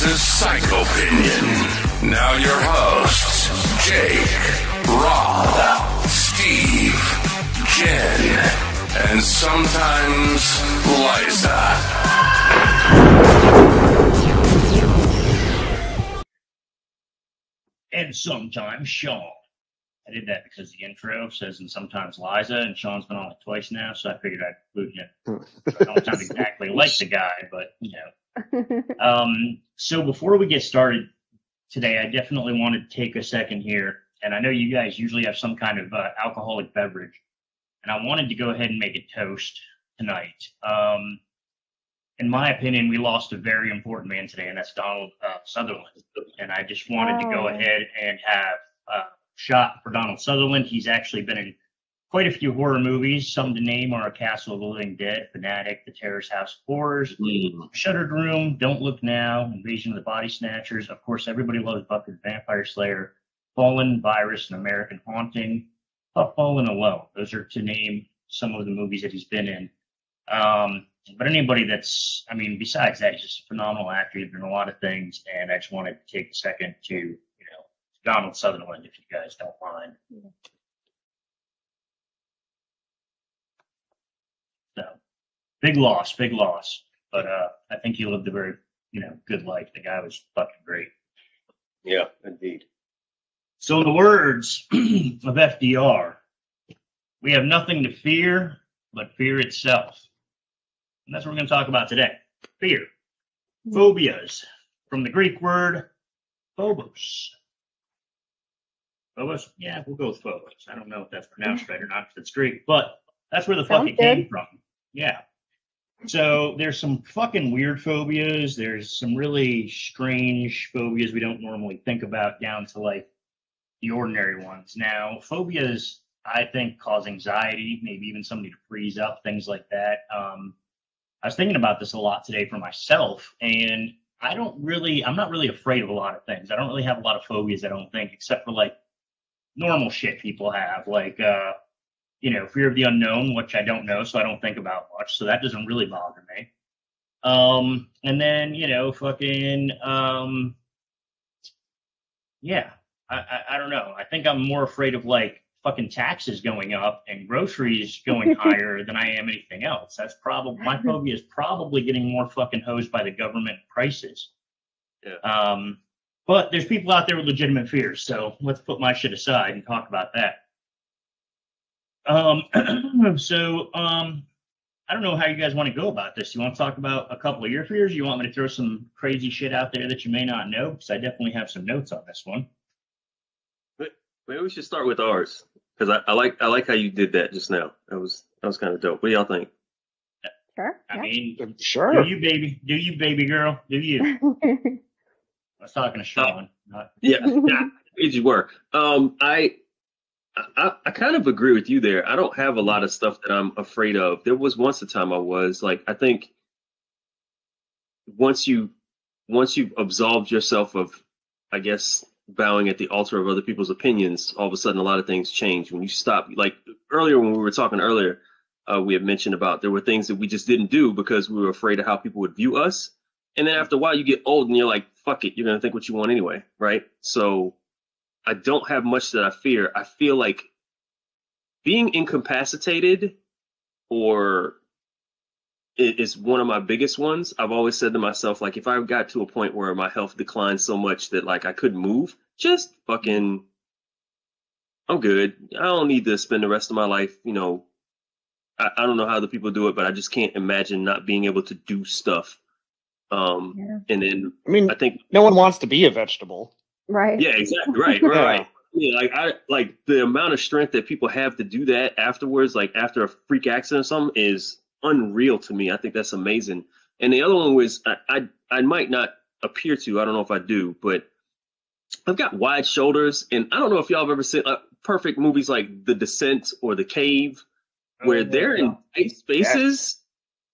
to Psychopinion. Now your hosts, Jake, Rod, Steve, Jen, and sometimes Liza. and sometimes Shawn. I did that because the intro says and sometimes Liza, and Shawn's been on it twice now, so I figured I'd include him. I don't sound exactly like the guy, but you know. Um, so before we get started today, I definitely want to take a second here, and I know you guys usually have some kind of uh, alcoholic beverage, and I wanted to go ahead and make a toast tonight. Um, in my opinion, we lost a very important man today, and that's Donald uh, Sutherland. And I just wanted to go Oh. ahead and have a shot for Donald Sutherland. He's actually been in quite a few horror movies. Some to name are Castle of the Living Dead, Fanatic, The Terror's House of Horrors, Shuttered Room, Don't Look Now, Invasion of the Body Snatchers. Of course, everybody loves Buffy the Vampire Slayer, Fallen, Virus, and American Haunting. But Fallen Alone. Those are to name some of the movies that he's been in. Um, but anybody that's, I mean, besides that, he's just a phenomenal actor. He's been in a lot of things, and I just wanted to take a second to, Donald Sutherland, if you guys don't mind. So, big loss, big loss. But uh, I think he lived a very, you know, good life. The guy was fucking great. Yeah, indeed. So, in the words of FDR, we have nothing to fear but fear itself. And that's what we're going to talk about today fear. Phobias, from the Greek word phobos. Phobos? Yeah, we'll go with phobos. I don't know if that's pronounced right or not if it's Greek, but that's where the fuck Sounds it came good. from. Yeah. So there's some fucking weird phobias. There's some really strange phobias we don't normally think about down to like the ordinary ones. Now, phobias, I think, cause anxiety, maybe even somebody to freeze up, things like that. Um, I was thinking about this a lot today for myself, and I don't really, I'm not really afraid of a lot of things. I don't really have a lot of phobias, I don't think, except for like normal shit people have, like, uh, you know, fear of the unknown, which I don't know, so I don't think about much. So that doesn't really bother me. Um, and then, you know, fucking, um, yeah, I, I, I don't know. I think I'm more afraid of like fucking taxes going up and groceries going higher than I am anything else. That's probably my phobia is probably getting more fucking hosed by the government prices. Yeah. Um, but there's people out there with legitimate fears, so let's put my shit aside and talk about that. Um, so um, I don't know how you guys want to go about this. You want to talk about a couple of your fears? You want me to throw some crazy shit out there that you may not know? Because I definitely have some notes on this one. Maybe we should start with ours because I, I like I like how you did that just now. That was that was kind of dope. What do y'all think? Sure. I yeah. mean, do you, baby? Do you, baby girl? Do you? I was talking to Shawn. not- Yeah, yeah, you were. Um, I, I I kind of agree with you there. I don't have a lot of stuff that I'm afraid of. There was once a time I was like, I think once you once you've absolved yourself of, I guess, bowing at the altar of other people's opinions, all of a sudden a lot of things change. When you stop, like earlier when we were talking earlier, uh, we had mentioned about there were things that we just didn't do because we were afraid of how people would view us. And then after a while, you get old and you're like, fuck it, you're going to think what you want anyway, right? So I don't have much that I fear. I feel like being incapacitated or is one of my biggest ones. I've always said to myself, like, if I got to a point where my health declined so much that like I couldn't move, just fucking, I'm good. I don't need to spend the rest of my life, you know. I, I don't know how the people do it, but I just can't imagine not being able to do stuff. Um, Yeah. and then I mean, I think no one wants to be a vegetable. Right. yeah, exactly. Right, right, Yeah. right. Yeah, like I like the amount of strength that people have to do that afterwards, like after a freak accident or something, is unreal to me. I think that's amazing. And the other one was I I, I might not appear to, I don't know if I do, but I've got wide shoulders, and I don't know if y'all have ever seen uh, perfect movies like The Descent or The Cave, where they're in tight spaces.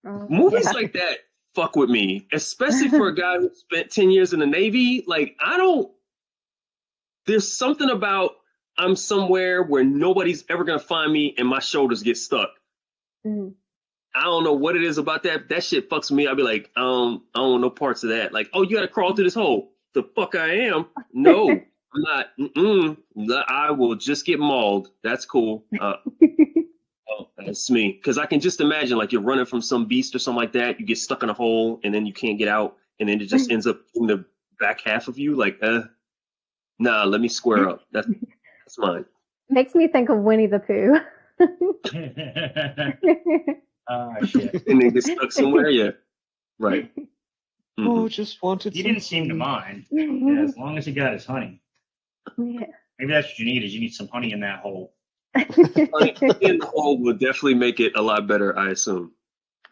Oh, Movies yeah. like that fuck with me, especially for a guy who spent 10 years in the Navy. Like, I don't, there's something about I'm somewhere where nobody's ever going to find me and my shoulders get stuck. Mhm. I don't know what it is about that. That shit fucks me. I'd be like, um, I don't want no parts of that. Like, oh, you gotta crawl through this hole. The fuck I am? No, I'm not. Mm-mm. I will just get mauled. That's cool. Uh, that's me. Because I can just imagine like you're running from some beast or something like that. You get stuck in a hole and then you can't get out, and then it just ends up in the back half of you. Like, uh, nah, let me square up. That's that's mine. Makes me think of Winnie the Pooh. oh shit. And then get stuck somewhere. Yeah, right. Oh, Mhm. just wanted. He didn't seem to mind. Yeah, as long as he got his honey. Yeah. Maybe that's what you need is you need some honey in that hole. Honey in the hole would definitely make it a lot better. I assume.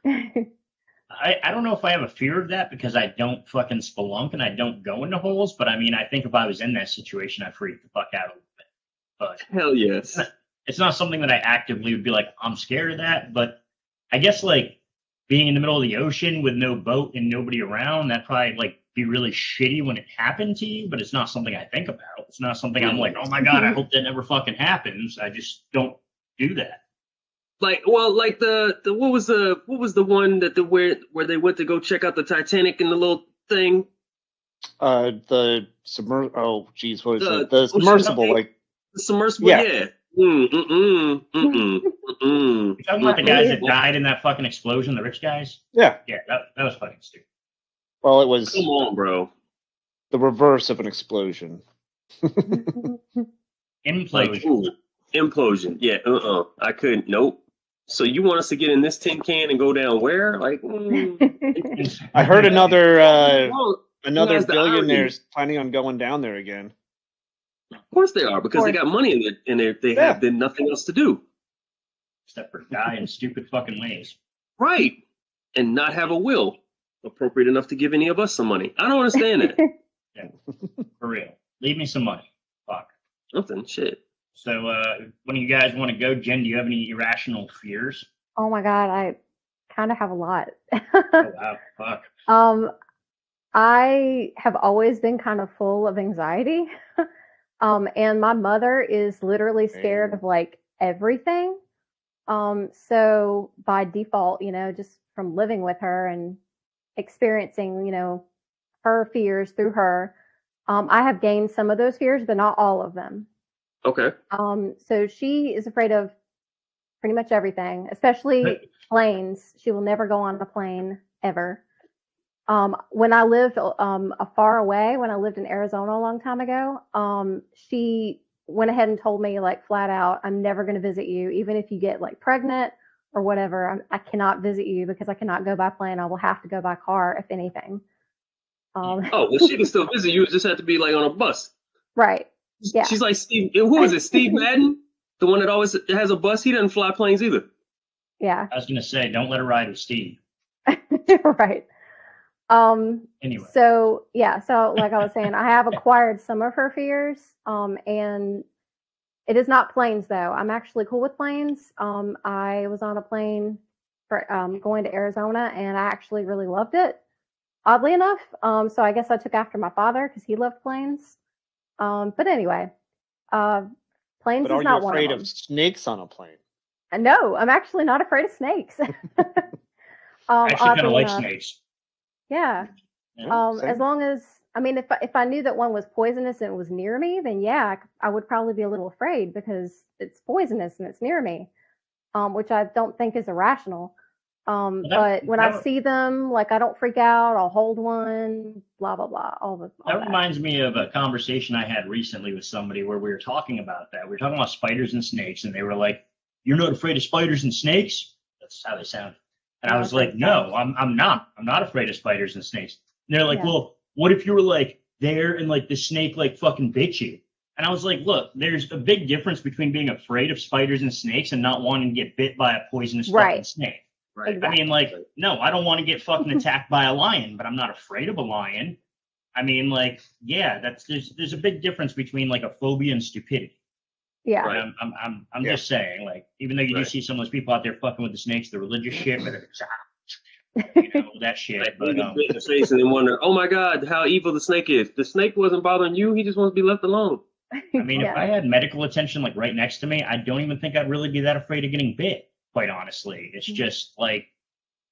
I, I don't know if I have a fear of that because I don't fucking spelunk and I don't go into holes, but I mean I think if I was in that situation I'd freak the fuck out a little bit. But Hell yes. it's not something that I actively would be like, I'm scared of that. But I guess like being in the middle of the ocean with no boat and nobody around, that probably like be really shitty when it happened to you, but it's not something I think about. It's not something I'm like, oh my god, I hope that never fucking happens. I just don't do that. Like, well, like the the what was the what was the one that the where where they went to go check out the Titanic and the little thing? Uh, the submer. Oh, geez, what is The it? The ocean submersible. Like, The submersible. Yeah. Yeah. Mm, mm, mm, mm, mm, mm, You're talking about the guys that died in that fucking explosion, the rich guys? yeah. Yeah, that, that was fucking stupid. Well, it was Come on, bro. the reverse of an explosion. Like, Implosion. ooh, implosion. Yeah. Uh. uh I couldn't. Nope. So you want us to get in this tin can and go down where? Like, mm, I heard another uh, well, another That's the billionaire's planning on going down there again. of course they are because they got money in it and they they Yeah. have then nothing else to do. Except for die in stupid fucking ways. Right. And not have a will appropriate enough to give any of us some money. I don't understand that. For real. Leave me some money. Fuck. Nothing. Shit. So, uh, when you guys want to go, Jen, do you have any irrational fears? oh my god, I kind of have a lot. Oh, wow. Fuck. um, I have always been kind of full of anxiety. um, and my mother is literally scared Same. of like everything. Um, so by default, you know, just from living with her and experiencing, you know, her fears through her, um, I have gained some of those fears, but not all of them. Okay. Um, so she is afraid of pretty much everything, especially planes. She will never go on a plane ever. Um, when I lived um, a far away, when I lived in Arizona a long time ago, um, she went ahead and told me like flat out, I'm never going to visit you, even if you get like pregnant or whatever. I'm, I cannot visit you because I cannot go by plane. I will have to go by car if anything. Um, Oh, well, she can still visit you. Just have to be like on a bus. right. Yeah. She's like Steve. Who is it? Steve Madden, the one that always has a bus. He doesn't fly planes either. Yeah. I was going to say, don't let her ride with Steve. right. Um, Anyway. So yeah, so like I was saying, I have acquired some of her fears, um, and it is not planes though. I'm actually cool with planes. Um, I was on a plane for um, going to Arizona, and I actually really loved it. Oddly enough, um, so I guess I took after my father because he loved planes. Um, but anyway, uh, planes But are is you not one afraid of of them. snakes on a plane? Uh, No, I'm actually not afraid of snakes. um, I actually kind of like enough. snakes. Yeah. Yeah, Um, as long as I mean, if I, if I knew that one was poisonous and it was near me, then yeah, I would probably be a little afraid because it's poisonous and it's near me, um, which I don't think is irrational. Um, that- but when I see them, like I don't freak out. I'll hold one. Blah blah blah. All the all That that. reminds me of a conversation I had recently with somebody where we were talking about that. We were talking about spiders and snakes, and they were like, "You're not afraid of spiders and snakes?" That's how they sound. And I was like, "No. I'm I'm not. I'm not afraid of spiders and snakes." And they're like, Yeah. "Well, what if you were like there and like the snake like fucking bit you?" And I was like, "Look, there's a big difference between being afraid of spiders and snakes and not wanting to get bit by a poisonous fucking snake." Right. Exactly. I mean, like, no, I don't want to get fucking attacked by a lion, but I'm not afraid of a lion. I mean, like, yeah, that's there's there's a big difference between like a phobia and stupidity. Yeah. Right. I'm I'm I'm, I'm Yeah. just saying, like, even though you Right. do see some of those people out there fucking with the snakes, the religious shit, but it's, you know that shit. Like, But you um, get bit in the face and then wonder, oh my God, how evil the snake is. The snake wasn't bothering you. He just wants to be left alone. I mean, if I had medical attention like right next to me, I don't even think I'd really be that afraid of getting bit. Quite honestly, it's Mhm. just like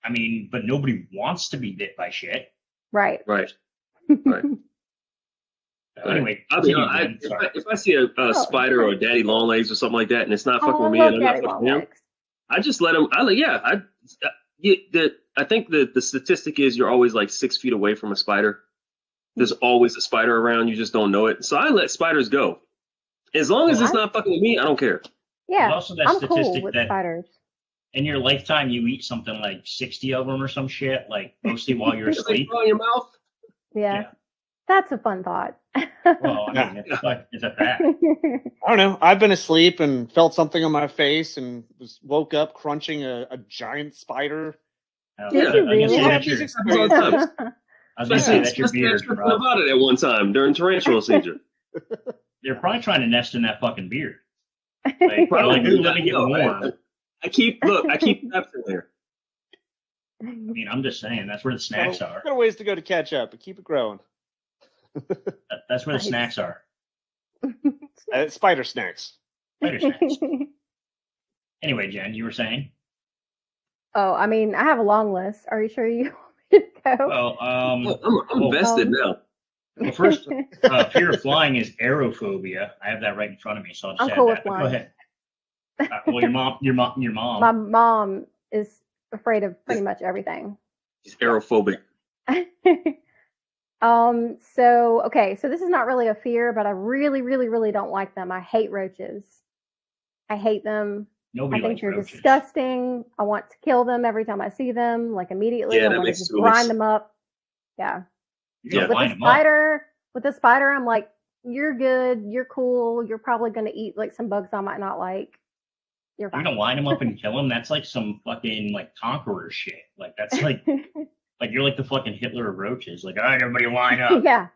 I mean, but nobody wants to be bit by shit. Right. Right. So Anyway, I mean, continue, I, if, I, if I see a, a Oh, spider or a daddy long legs or something like that, and it's not fucking Oh, with me, and I'm not fucking him, legs. I just let him. I like, yeah, I, I the, I think the the statistic is you're always like six feet away from a spider. There's always a spider around. You just don't know it. So I let spiders go. As long as it's not fucking with me, I don't care. There's Yeah, also that I'm cool with that spiders. In your lifetime you eat something like 60 of them or some shit, like mostly while you're Just like asleep. your mouth. Yeah. Yeah. That's a fun thought. Well, I mean, it's, like, is that that? I don't know. I've been asleep and felt something on my face and was woke up crunching a, a giant spider. Oh, Did I you was gonna say really? that's your- Experience. I was gonna say that's your beard, about it at one time during tarantula season. They're probably trying to nest in that fucking beard. Like, they're like, Probably ooh, let me get warm. I- I keep look. I keep traps in there. I mean, I'm just saying that's where the snacks So, are. Got a ways to go to catch up, but keep it growing. That- That's where the Nice. snacks are. Uh, spider snacks. Spider snacks. Anyway, Jen, you were saying? oh, I mean, I have a long list. Are you sure you want me to go? Well, um, Look, I'm, I'm Well, invested um, now. well, first, uh, fear of flying is aerophobia. I have that right in front of me, so I'll just I'm add cool that. with But Go ahead. Uh, well, your mom, your mom, your mom. My mom is afraid of pretty much everything. She's aerophobic. um, so okay, so this is not really a fear, but I really, really, really don't like them. I hate roaches. I hate them. Nobody I think they're roaches. disgusting. I want to kill them every time I see them, like immediately. Yeah, I want to just grind sense. them up. Yeah. Yeah. With the them up. spider, with the spider, I'm like, you're good, you're cool, you're probably gonna eat like some bugs I might not like. You're You're gonna line them up and kill them. That's like some fucking like conqueror shit. Like that's like like you're like the fucking Hitler of roaches. Like, all right, everybody line up. yeah.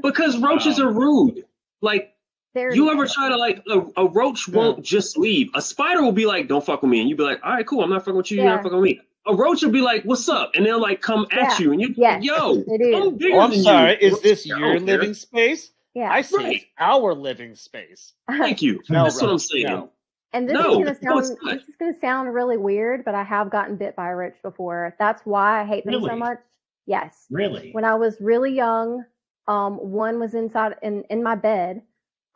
Because roaches Um, are rude. Like They're you ever try to like a, a roach won't just leave. A spider will be like, "Don't fuck with me," and you be like, "All right, cool. I'm not fucking with you. You're not fucking with me." A roach will be like, "What's up?" and they'll like come at you, and you, Yes, yo, they do. I'm bigger Oh, I'm than you. sorry. Is this I your don't living space? Yeah. I say Right. it's our living space. Thank you. No, That's what I'm saying. no. And this No, is gonna sound not. this is gonna sound really weird, but I have gotten bit by a roach before. That's why I hate them so much. Yes. Really? When I was really young, um, one was inside in, in my bed,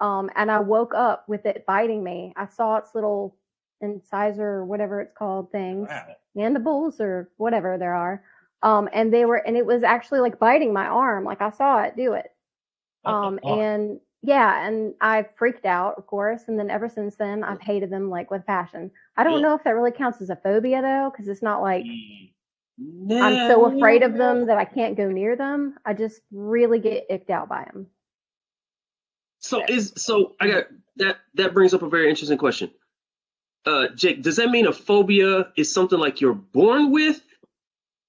um, and I woke up with it biting me. I saw its little incisor or whatever it's called things, Wow. mandibles or whatever there are. Um, and they were and it was actually like biting my arm. Like I saw it do it. Um, and yeah, and I freaked out, of course. And then ever since then, I've hated them like with passion. I don't know if that really counts as a phobia though, because it's not like Mm. I'm so afraid of them that I can't go near them. I just really get icked out by them. So is so I got that that brings up a very interesting question. Uh Jake, does that mean a phobia is something like you're born with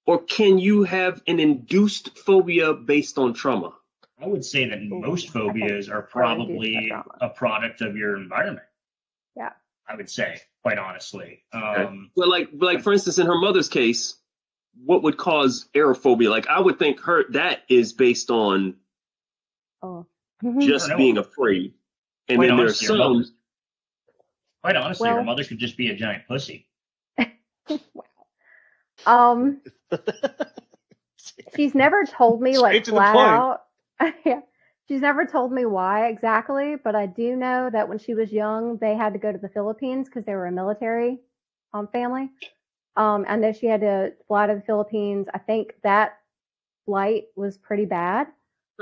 or can you have an induced phobia based on trauma? I would say that most phobias are are induced by probably a product of your environment. Yeah. I would say, quite honestly. Um, But like like for instance in her mother's case, what would cause aerophobia? Like I would think her that is based on Oh, just being afraid. And Quite then there's some mother's- quite honestly, your Well- mother could just be a giant pussy. um, she's never told me like Straight flat out. yeah, she's never told me why exactly, but I do know that when she was young, they had to go to the Philippines because they were a military um, family. Um, I know she had to fly to the Philippines. I think that flight was pretty bad um,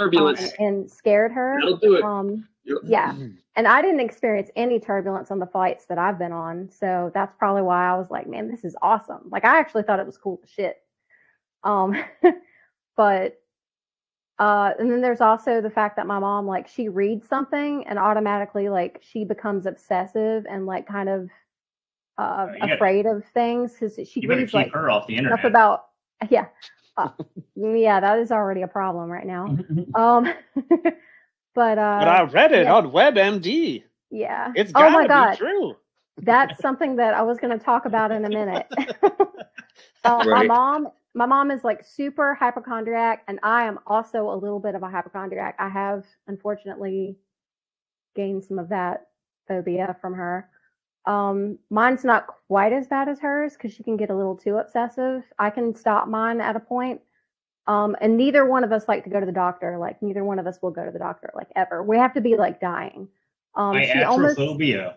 turbulence. and scared her. That'll do it. Um, yeah, and I didn't experience any turbulence on the flights that I've been on, so that's probably why I was like, "Man, this is awesome!" Like, I actually thought it was cool as shit. Um, but uh, and then there's also the fact that my mom, like, she reads something and automatically, like, she becomes obsessive and like kind of uh, Oh, you gotta- afraid of things because she You reads keep like her off the stuff internet. about yeah, uh, yeah, that is already a problem right now. Um, but uh, but I read it yeah. on WebMD. yeah. It's oh gotta my be god, true. that's something that I was going to talk about in a minute. uh, My mom, my mom is like super hypochondriac, and I am also a little bit of a hypochondriac. I have unfortunately gained some of that phobia from her. Um, mine's not quite as bad as hers because she can get a little too obsessive. I can stop mine at a point. Um, and neither one of us like to go to the doctor. Like neither one of us will go to the doctor like ever. We have to be like dying. Um, she almost Iatrophobia.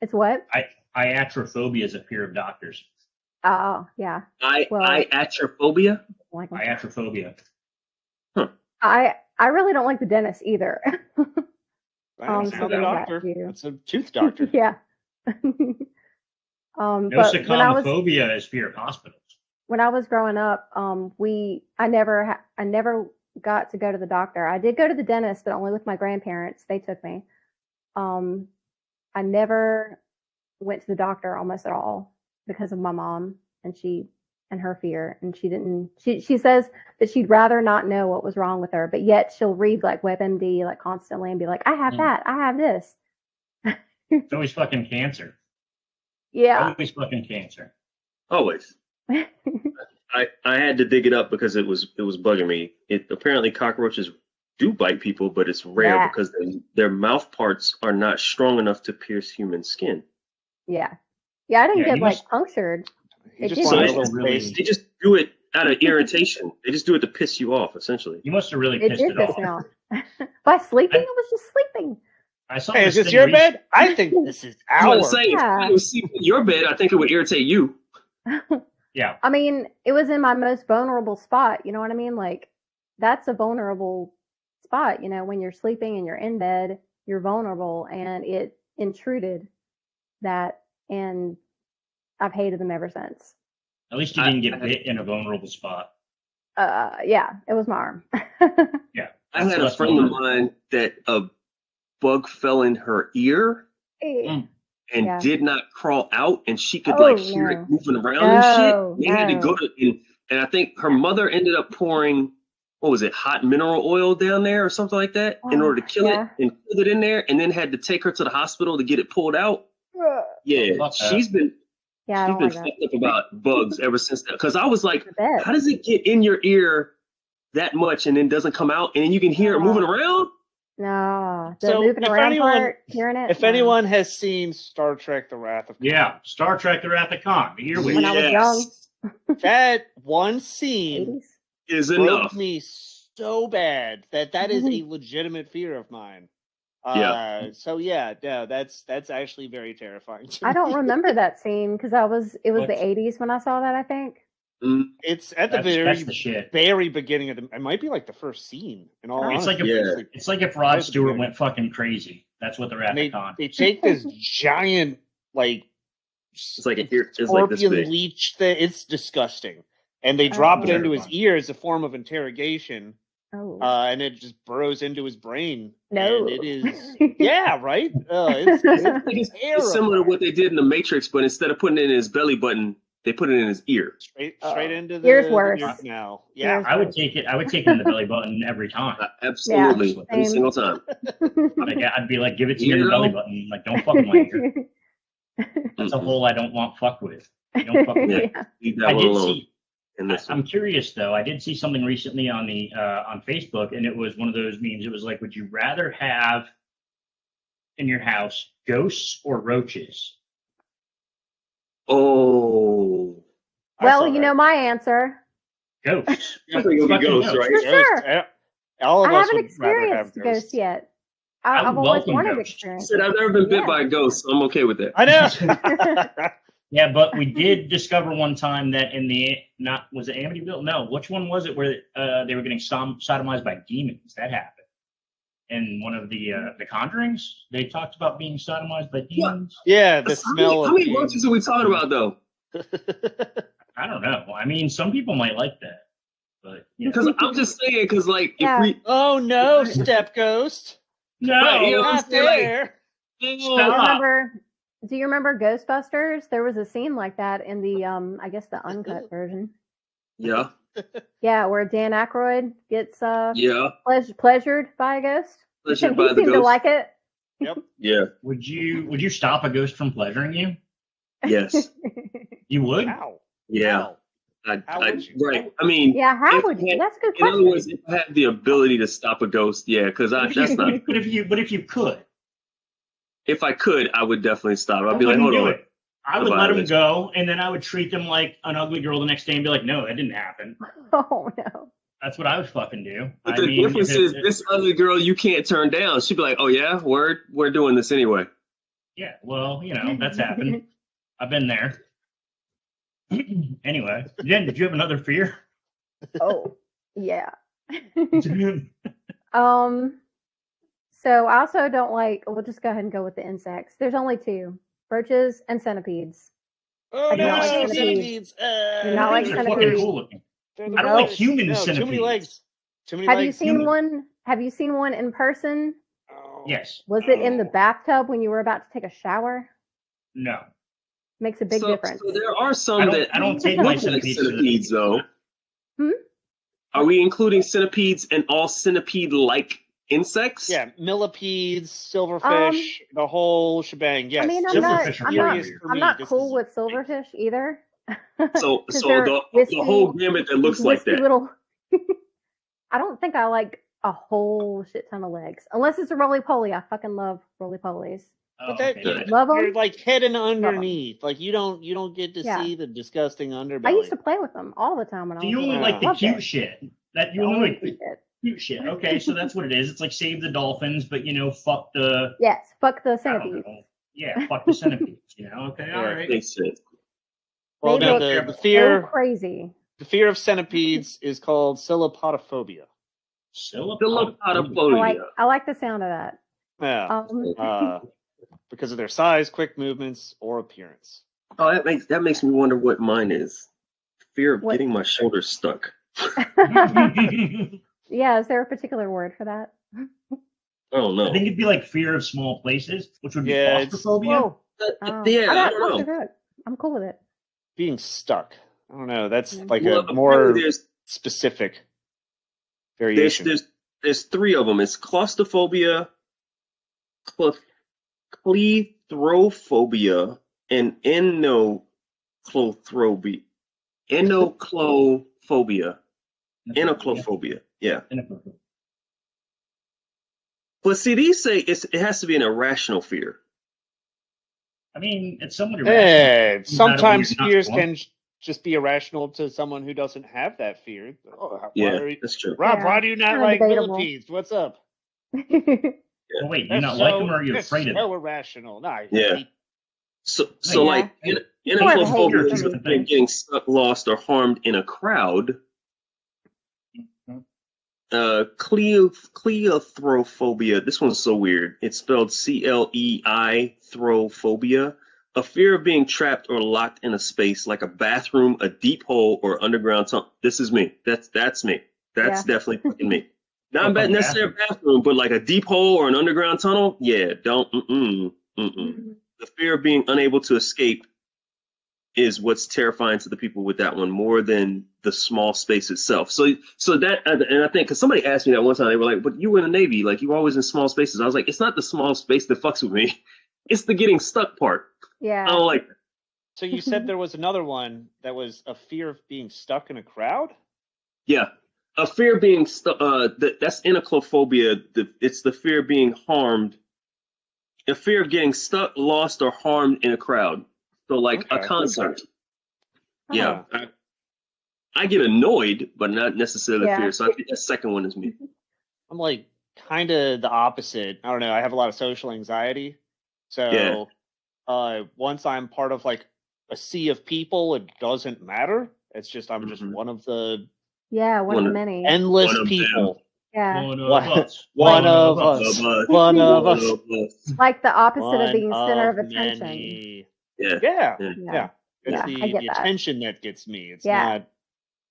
it's what? I iatrophobia is a fear of doctors. Oh yeah, I Well- I atrophobia. like Iatrophobia. I I really don't like the dentist either. Um, That's so not a there's that doctor. It's a tooth doctor. yeah. um, but when I was is fear of hospitals. when I was growing up, um, we I never ha- I never got to go to the doctor. I did go to the dentist, but only with my grandparents. They took me. Um, I never went to the doctor almost at all because of my mom and she and her fear. And she didn't. She she says that she'd rather not know what was wrong with her, but yet she'll read like WebMD like constantly and be like, I have Mm. that, I have this. It's always fucking cancer. Yeah. Always fucking cancer. Always. I I had to dig it up because it was it was bugging me. It apparently cockroaches do bite people, but it's rare Yeah. because their, their mouth parts are not strong enough to pierce human skin. yeah. Yeah, I didn't Yeah, get like must- punctured. He It just did wanted a make little really- space. They just do it out of irritation. they just do it to piss you off, essentially. You must have really It pissed did it piss off. me off. By sleeping, I- I was just sleeping. I saw Hey, is this this your bed? I think this is I was ours. saying, Yeah. if it was in your bed, I think it would irritate you. Yeah. I mean, it was in my most vulnerable spot. You know what I mean? Like, that's a vulnerable spot. You know, when you're sleeping and you're in bed, you're vulnerable, and it intruded that, and I've hated them ever since. At least you I- didn't get I- bit in a vulnerable spot. Uh, yeah, it was my arm. Yeah, I had a friend of mine that a bug fell in her ear Mm. and Yeah. did not crawl out, and she could Oh, like hear no. it moving around No, and shit. They had to go to and, and I think her mother ended up pouring what was it, hot mineral oil down there or something like that in Oh, order to kill yeah. it and put it in there, and then had to take her to the hospital to get it pulled out. Yeah, Fuck she's been yeah, I she's don't been like fucked up about bugs ever since that. Because I was like, The how does it get in your ear that much and then doesn't come out, and then you can hear it moving around? No, the So, moving if around anyone- part, hearing it. If no. anyone has seen Star Trek: The Wrath of Khan, Yeah. Star Trek: The Wrath of Khan. The earwig. When I was young. that one scene 80s. is broke enough. me so bad that that is mm-hmm. a legitimate fear of mine. Uh, So yeah, no, that's that's actually very terrifying. To I don't remember that scene because I was it was What's- the 80s when I saw that. I think. Mm, It's at the That's, very that's the very beginning of the. It might be like the first scene. In all It's It's like honesty. if Yeah. it's like if Rod Stewart went fucking crazy. That's what the Wrath And they of they take this giant like It's like a ear- it's like this scorpion big. leech thing. It's disgusting, and they drop it Oh. into his Terrifying. ear as a form of interrogation, Oh uh, and it just burrows into his brain. no! and it is yeah, right. Uh, it's, it's it's, it's similar to what they did in the Matrix, but instead of putting it in his belly button, they put it in his ear. straight straight into the Yours the worse. nuke now. Yeah, Yours I would take it. I would take it in the belly button every time. Uh, absolutely, Yeah, every single time. Like I'd be like, give it to me in the belly button. Like, don't fuck with my ear. That's a hole I don't want fucked with. Don't fuck with Yeah. it. yeah. Leave I that one did alone. see. In I, this one. I'm curious though. I did see something recently on the uh, on Facebook, and it was one of those memes. It was like, would you rather have in your house ghosts or roaches? Oh, I Well, you that. know my answer. Ghosts. I think it'll be Fucking ghosts, ghosts. right? For sure. Ghosts, yeah. All of I us haven't would rather have experienced ghosts ghosts. yet. I I, would I've always welcome wanted to ghosts. Experience. said I've never been bit Yeah. by a ghost, so I'm okay with that. I know. Yeah, but we did discover one time that in the not was it Amityville? No, which one was it where uh, they were getting som- sodomized by demons? That happened. In one of the uh, the Conjurings, they talked about being sodomized by demons. yeah, the How smell many, how many being- roaches are we talking about, though? I don't know. I mean, some people might like that, but you know. Because I'm just saying, because like Yeah. if we oh no, step ghost! no, Right, you know, Not saying, like- there. Do Stop. remember? Do you remember Ghostbusters? There was a scene like that in the um, I guess the uncut version. yeah, Yeah, where Dan Aykroyd gets uh yeah, pleas- pleasured by a ghost. pleasured he by the seemed to ghost. like it. Yep. yeah, would you would you stop a ghost from pleasuring you? yes, You would. Ow. yeah. Ow. I, How I, would you? right. I mean, yeah, how would you? had- That's a good in other words, if I had the ability to stop a ghost, yeah, because But if that's you- not. But if you but if you could, if I could, I would definitely stop. I'd be like, wouldn't hold on. it. I would let them go, and then I would treat them like an ugly girl the next day and be like, "No, that didn't happen." Oh no. That's what I would fucking do. But I the mean, difference if is it- this other girl you can't turn down. She'd be like, oh yeah, we're we're doing this anyway. Yeah, well, you know, that's happened. I've been there. anyway, Jen, did you have another fear? oh, yeah. um. So I also don't like. We'll just go ahead and go with the insects. There's only two: roaches and centipedes. Oh I no, don't like centipedes. centipedes. Uh, Do not like They're fucking centipedes. cool looking. the I don't like human no, Too many legs. Too many Have you seen human- one? Have you seen one in person? Oh. Yes. Was it in the Oh. bathtub when you were about to take a shower? No. Makes a big so, difference. so there are some I that I don't take my like centipedes centipedes though. Hmm? Are we including centipedes and all centipede-like insects? Yeah, millipedes, silverfish, the whole shebang. Yes. Um, I mean, I'm not. are This is I'm not. I'm not This cool is- with silverfish either. so, so the wispy- the whole gamut that looks like that. Little. I don't think I like a whole shit ton of legs, unless it's a roly poly. I fucking love roly polies. Oh, But that, okay. Good. Love you're them. like hidden underneath. Like you don't you don't get to Yeah. see the disgusting underbelly. I used to play with them all the time when I So was you only like the cute it. shit. That you only only like the shit. Okay, so that's what it is. It's like save the dolphins, but you know, fuck the Yes, fuck the I don't centipede. know. Yeah, fuck the centipedes. You know. Okay. All Yeah, right. Makes well, They no, look the, the So crazy. the fear of centipedes is called silipotophobia. Silipod- I like. I like the sound of that. Yeah. Um, Uh, because of their size, quick movements, or appearance. Oh, that makes that makes me wonder what mine is. Fear of What- getting my shoulders stuck. yeah, is there a particular word for that? I don't know. I think it'd be like fear of small places, which would be Yeah, it's- claustrophobia. Uh, Oh, yeah, I I got don't know. claustrophobic. I'm cool with it. Being stuck. I don't know. That's Yeah. like Well, a more there's specific there's variation. there's there's three of them. It's claustrophobia, cl- cleithrophobia, and enoclothrophobia. Enochlophobia. Enochlophobia. Yeah. But see, these say it's, it has to be an irrational fear. I mean, it's somewhat irrational. Eh, when sometimes fears can just be irrational to someone who doesn't have that fear. Oh, Yeah, you- that's true. Rob, Yeah, why do you not like debatable. millipedes? What's up? Well, wait, you That's not like them or are you that's afraid of so them? irrational. No, I Yeah. hate- So, so Yeah. like, en- More of a enochlophobia is sort of like getting stuck, lost, or harmed in a crowd. Uh, cleo, cleothrophobia. This one's so weird. It's spelled C L E I throphobia. A fear of being trapped or locked in a space like a bathroom, a deep hole, or underground tunnel. This is me. That's that's me. That's definitely fucking me. Not What ba- about necessarily a bathroom, but like a deep hole or an underground tunnel. Yeah, don't. Mm-mm, mm-mm the fear of being unable to escape is what's terrifying to the people with that one more than the small space itself. So, so that, and I think, because somebody asked me that one time, they were like, "But you were in the Navy, like you were always in small spaces." I was like, "It's not the small space that fucks with me; it's the getting stuck part. yeah. I don't like." that. So you said there was another one that was a fear of being stuck in a crowd. Yeah, a fear of being stuck. Uh, that, that's enochlophobia. The, it's the fear of being harmed. A fear of getting stuck, lost, or harmed in a crowd. So, like a concert. Oh, Yeah. I, I get annoyed, but not necessarily Yeah. fear. So I think that second one is me. I'm like kind of the opposite. I don't know. I have a lot of social anxiety. So Yeah. uh once I'm part of like a sea of people, it doesn't matter. It's just I'm just Mhm. one of the Yeah, one, One of of- the many. endless One of them. people. yeah. One of One- us. one of us. us. One of us. of us. Like the opposite One of being center of of attention. many. Yeah. Yeah. Yeah. Yeah. It's Yeah, the, the that. attention that gets me. It's Yeah. not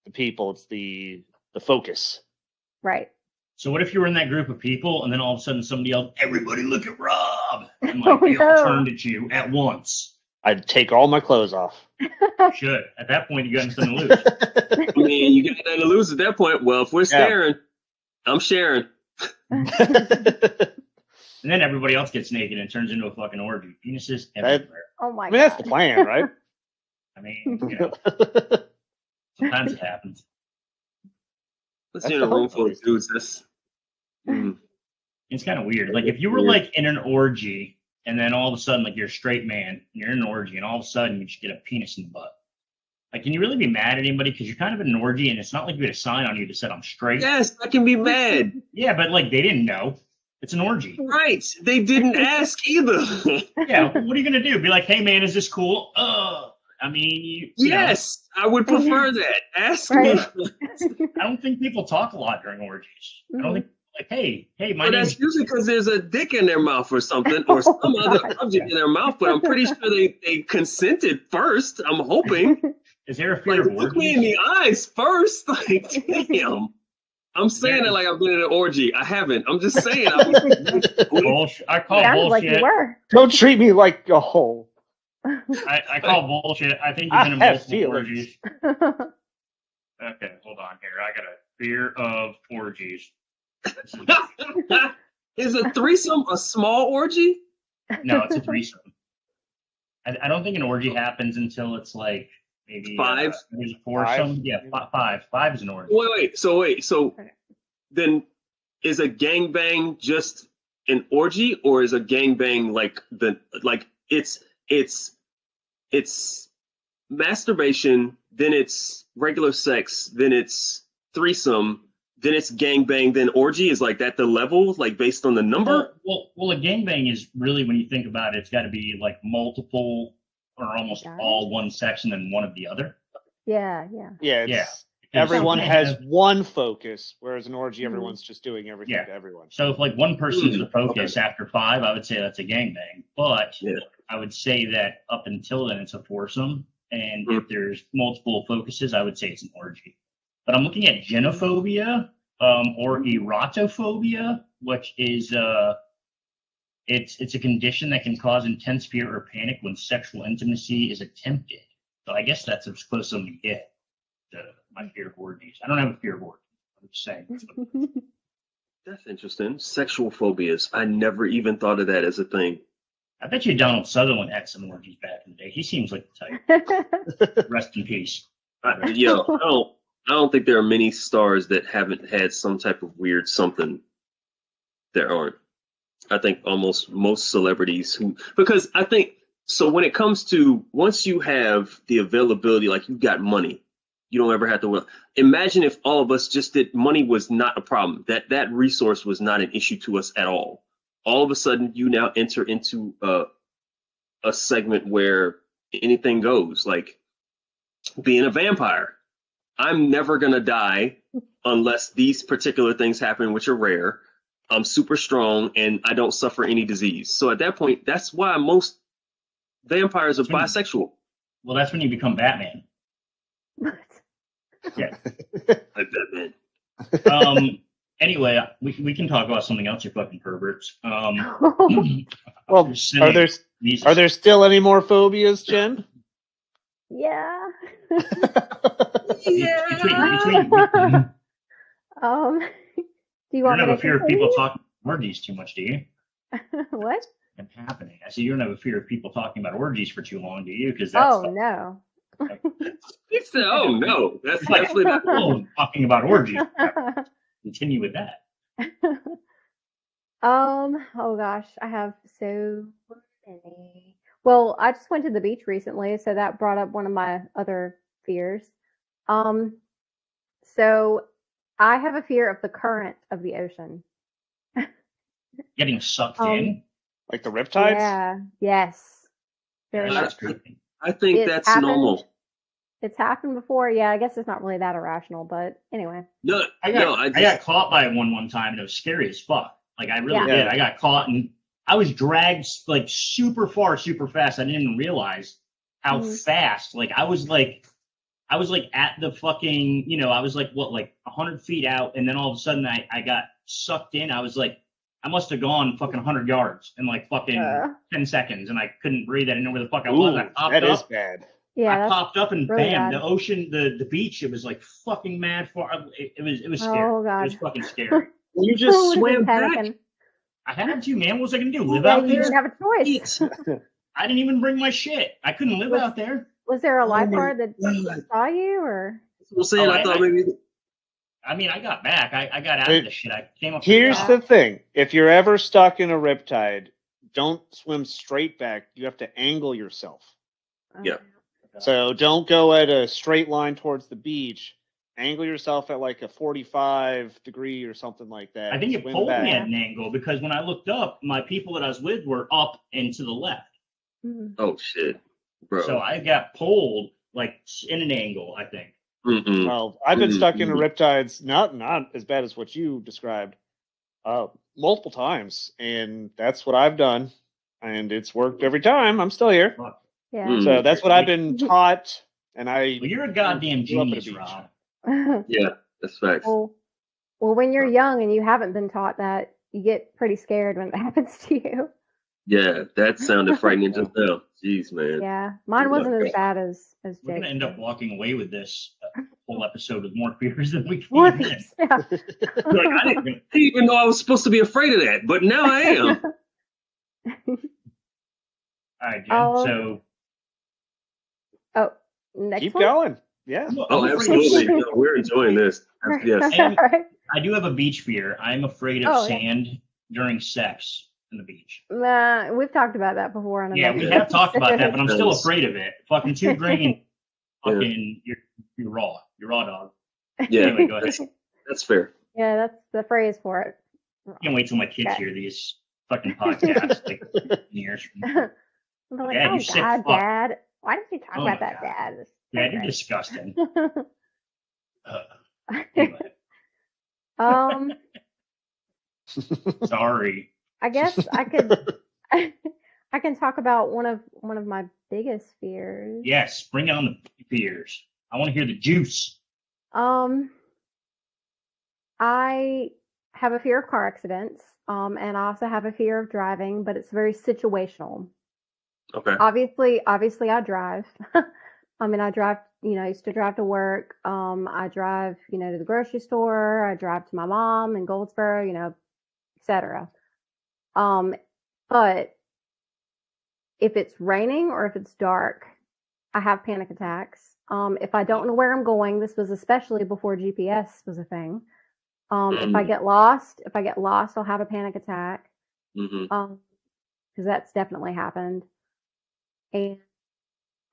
the people, it's the the focus. Right. So what if you were in that group of people and then all of a sudden somebody else, everybody look at Rob, and Oh, like they all turned at you at once? I'd take all my clothes off. Should at that point you got nothing to lose. I mean, you got nothing to lose at that point. Well, if we're staring, I'm sharing. And then everybody else gets naked and turns into a fucking orgy. Penises That- everywhere. Oh my I mean, that's the plan, right? I mean, you know, sometimes it happens. Let's That's in a the room full of dudes. That's mm, It's kind of weird. Like if you were like in an orgy and then all of a sudden, like you're a straight man, and you're in an orgy, and all of a sudden you just get a penis in the butt. Like, can you really be mad at anybody because you're kind of in an orgy, and it's not like you had a sign on you that said I'm straight. Yes, I can be mad. Yeah, but like they didn't know. It's an orgy. Right. They didn't ask either. Yeah, what are you gonna do? Be like, hey man, is this cool? Uh, I mean, you, you know, yes, I would prefer that. Ask Right. me. I don't think people talk a lot during orgies. I don't think like, hey, hey, my But name's that's usually because there's a dick in their mouth or something, or some Oh, other God. object in their mouth. But I'm pretty sure they, they consented first. I'm hoping. is there a fear Like, of look me in the eyes first. Like, damn. I'm saying it like I've been in an orgy. I haven't. I'm just saying. I was, Bullshit. I call Sounds like you were. Don't treat me like a hole. I, I call bullshit. I think you've been in have multiple feelings. orgies. Okay, hold on here. I got a fear of orgies. is a threesome a small orgy? No, it's a threesome. I, I don't think an orgy happens until it's like maybe Five? Uh, there's a foursome. Five? Yeah, fi- five. Five is an orgy. Wait, wait. So wait. So then, is a gangbang just an orgy, or is a gangbang like the like it's it's it's masturbation, then it's regular sex, then it's threesome, then it's gangbang, then orgy? Is like that the level, like based on the number? Well, well, well, a gangbang is really when you think about it, it's got to be like multiple or almost Got it. all one section and one of the other. yeah, yeah. Yeah, it's, Yeah. everyone Some has can't one focus, whereas an orgy, Mhm. everyone's just doing everything Yeah. to everyone. So if like one person's the Hmm, focus after five, I would say that's a gangbang. But Yeah. I would say that up until then, it's a foursome. And Hmm. if there's multiple focuses, I would say it's an orgy. But I'm looking at genophobia um, or erotophobia, which is uh, it's it's a condition that can cause intense fear or panic when sexual intimacy is attempted. So I guess that's as close as I'm gonna get to my fear of orgies. I don't have a fear of orgies. I'm just saying. That's interesting. Sexual phobias. I never even thought of that as a thing. I bet you Donald Sutherland had some orgies back in the day. He seems like the type. Rest in peace. I, yo, I don't. I don't think there are many stars that haven't had some type of weird something. There aren't. I think almost most celebrities who because I think so when it comes to once you have the availability, like you've got money, you don't ever have to. wo- Imagine if all of us just did money was not a problem. That that resource was not an issue to us at all. All of a sudden, you now enter into a a segment where anything goes, like being a vampire. I'm never gonna die unless these particular things happen, which are rare. I'm super strong and I don't suffer any disease. So at that point, that's why most vampires are bisexual. Well, that's when you become Batman. Like that, man. Um. anyway, we we can talk about something else. You fucking perverts. Um. Well, You're there these are there still any more phobias, Jen? yeah. between, between, between, Um, do you you want don't have a fear of people talking orgies too much, do you? what? It's happening. I see you don't have a fear of people talking about orgies for too long, do you? Because that's Oh no. He said, "Oh no, that's like, definitely not." oh, talking about orgies. Continue with that. um. Oh gosh, I have so many. Well, I just went to the beach recently, so that brought up one of my other fears. Um. So, I have a fear of the current of the ocean. Getting sucked Um, in. Like the riptides? Yeah. Yes. Very That's much. I think It's that's happened. normal. It's happened before. Yeah, I guess it's not really that irrational, but anyway. No, I got, no, I I, got caught by one one time and it was scary as fuck. Like I really Yeah. did. I got caught and I was dragged like super far, super fast. I didn't even realize how Mhm. fast. Like I was like, I was like at the fucking, you know, I was like what, like hundred feet out, and then all of a sudden I I got sucked in. I was like, I must have gone fucking hundred yards in like fucking Uh, ten seconds, and I couldn't breathe. I didn't know where the fuck I was. I popped that up. is bad. yeah. I popped up and really bam, bad. the ocean, the the beach. It was like fucking mad far. It, it was it was scary. oh God. It was fucking scary. you just would've swam back. I had to, man. What was I gonna do? Live Yeah, out you there? You didn't have a choice. I didn't even bring my shit. I couldn't live Was- out there. Was there a Oh my lifeguard that saw you, or I'm saying, Oh, I I- thought I- maybe. I mean, I got back. I, I got out Hey, of the shit. I came up. Here's Yeah. the thing: if you're ever stuck in a riptide, don't swim straight back. You have to angle yourself. Yeah. So don't go at a straight line towards the beach. Angle yourself at like a 45 degree or something like that. I think it Swim pulled back. me at an angle because when I looked up, my people that I was with were up and to the left. Mhm. Oh shit, bro. So I got pulled like in an angle, I think. Mm-mm. Well, I've been Mhm, stuck in mhm. riptides, not not as bad as what you described, uh, multiple times, and that's what I've done, and it's worked every time. I'm still here, Fuck. Yeah. Mm. so that's what I've been taught, and I Well, you're a goddamn Grew up at a genius. Rob. Yeah, that's facts. well, well, when you're young and you haven't been taught that, you get pretty scared when it happens to you. Yeah, that sounded frightening just now. Jeez, man. Yeah, mine Good wasn't luck, as bad as as We're gonna end up walking away with this uh, whole episode with more fears than we More came in. things, yeah. Like, I didn't, I even know I was supposed to be afraid of that, but now I am. All right, Jen. Oh. So oh, next keep one. going. Yeah, Oh, absolutely. No, we're enjoying this. Yes. And- All right. I do have a beach fear. I'm afraid of Oh, yeah. sand during sex on the beach. Nah, we've talked about that before on Yeah, we have talked about that, but I'm still afraid of it. Fucking two green. Yeah. Fucking, you're, you're raw. You're raw dog. Yeah, Anyway, go ahead. that's, that's fair. Yeah, that's the phrase for it. Can't wait till my kids Okay. hear these fucking podcasts like years from now. They're like, Dad, oh you sick God, fuck." Dad, why did you talk Oh about that, God. Dad? It's Dad, you're okay. disgusting. Uh, anyway, um, sorry. I guess I could. I can talk about one of one of my biggest fears. Yes, bring on the fears. I want to hear the juice. Um, I have a fear of car accidents. Um, and I also have a fear of driving, but it's very situational. Okay. obviously obviously i drive i mean i drive you know i used to drive to work um i drive you know to the grocery store i drive to my mom in goldsboro you know etc um but if it's raining or if it's dark i have panic attacks. Um if i don't know where i'm going this was especially before gps was a thing. Um if i Mm. get lost if i get lost i'll have a panic attack. Hmm um because that's definitely happened. And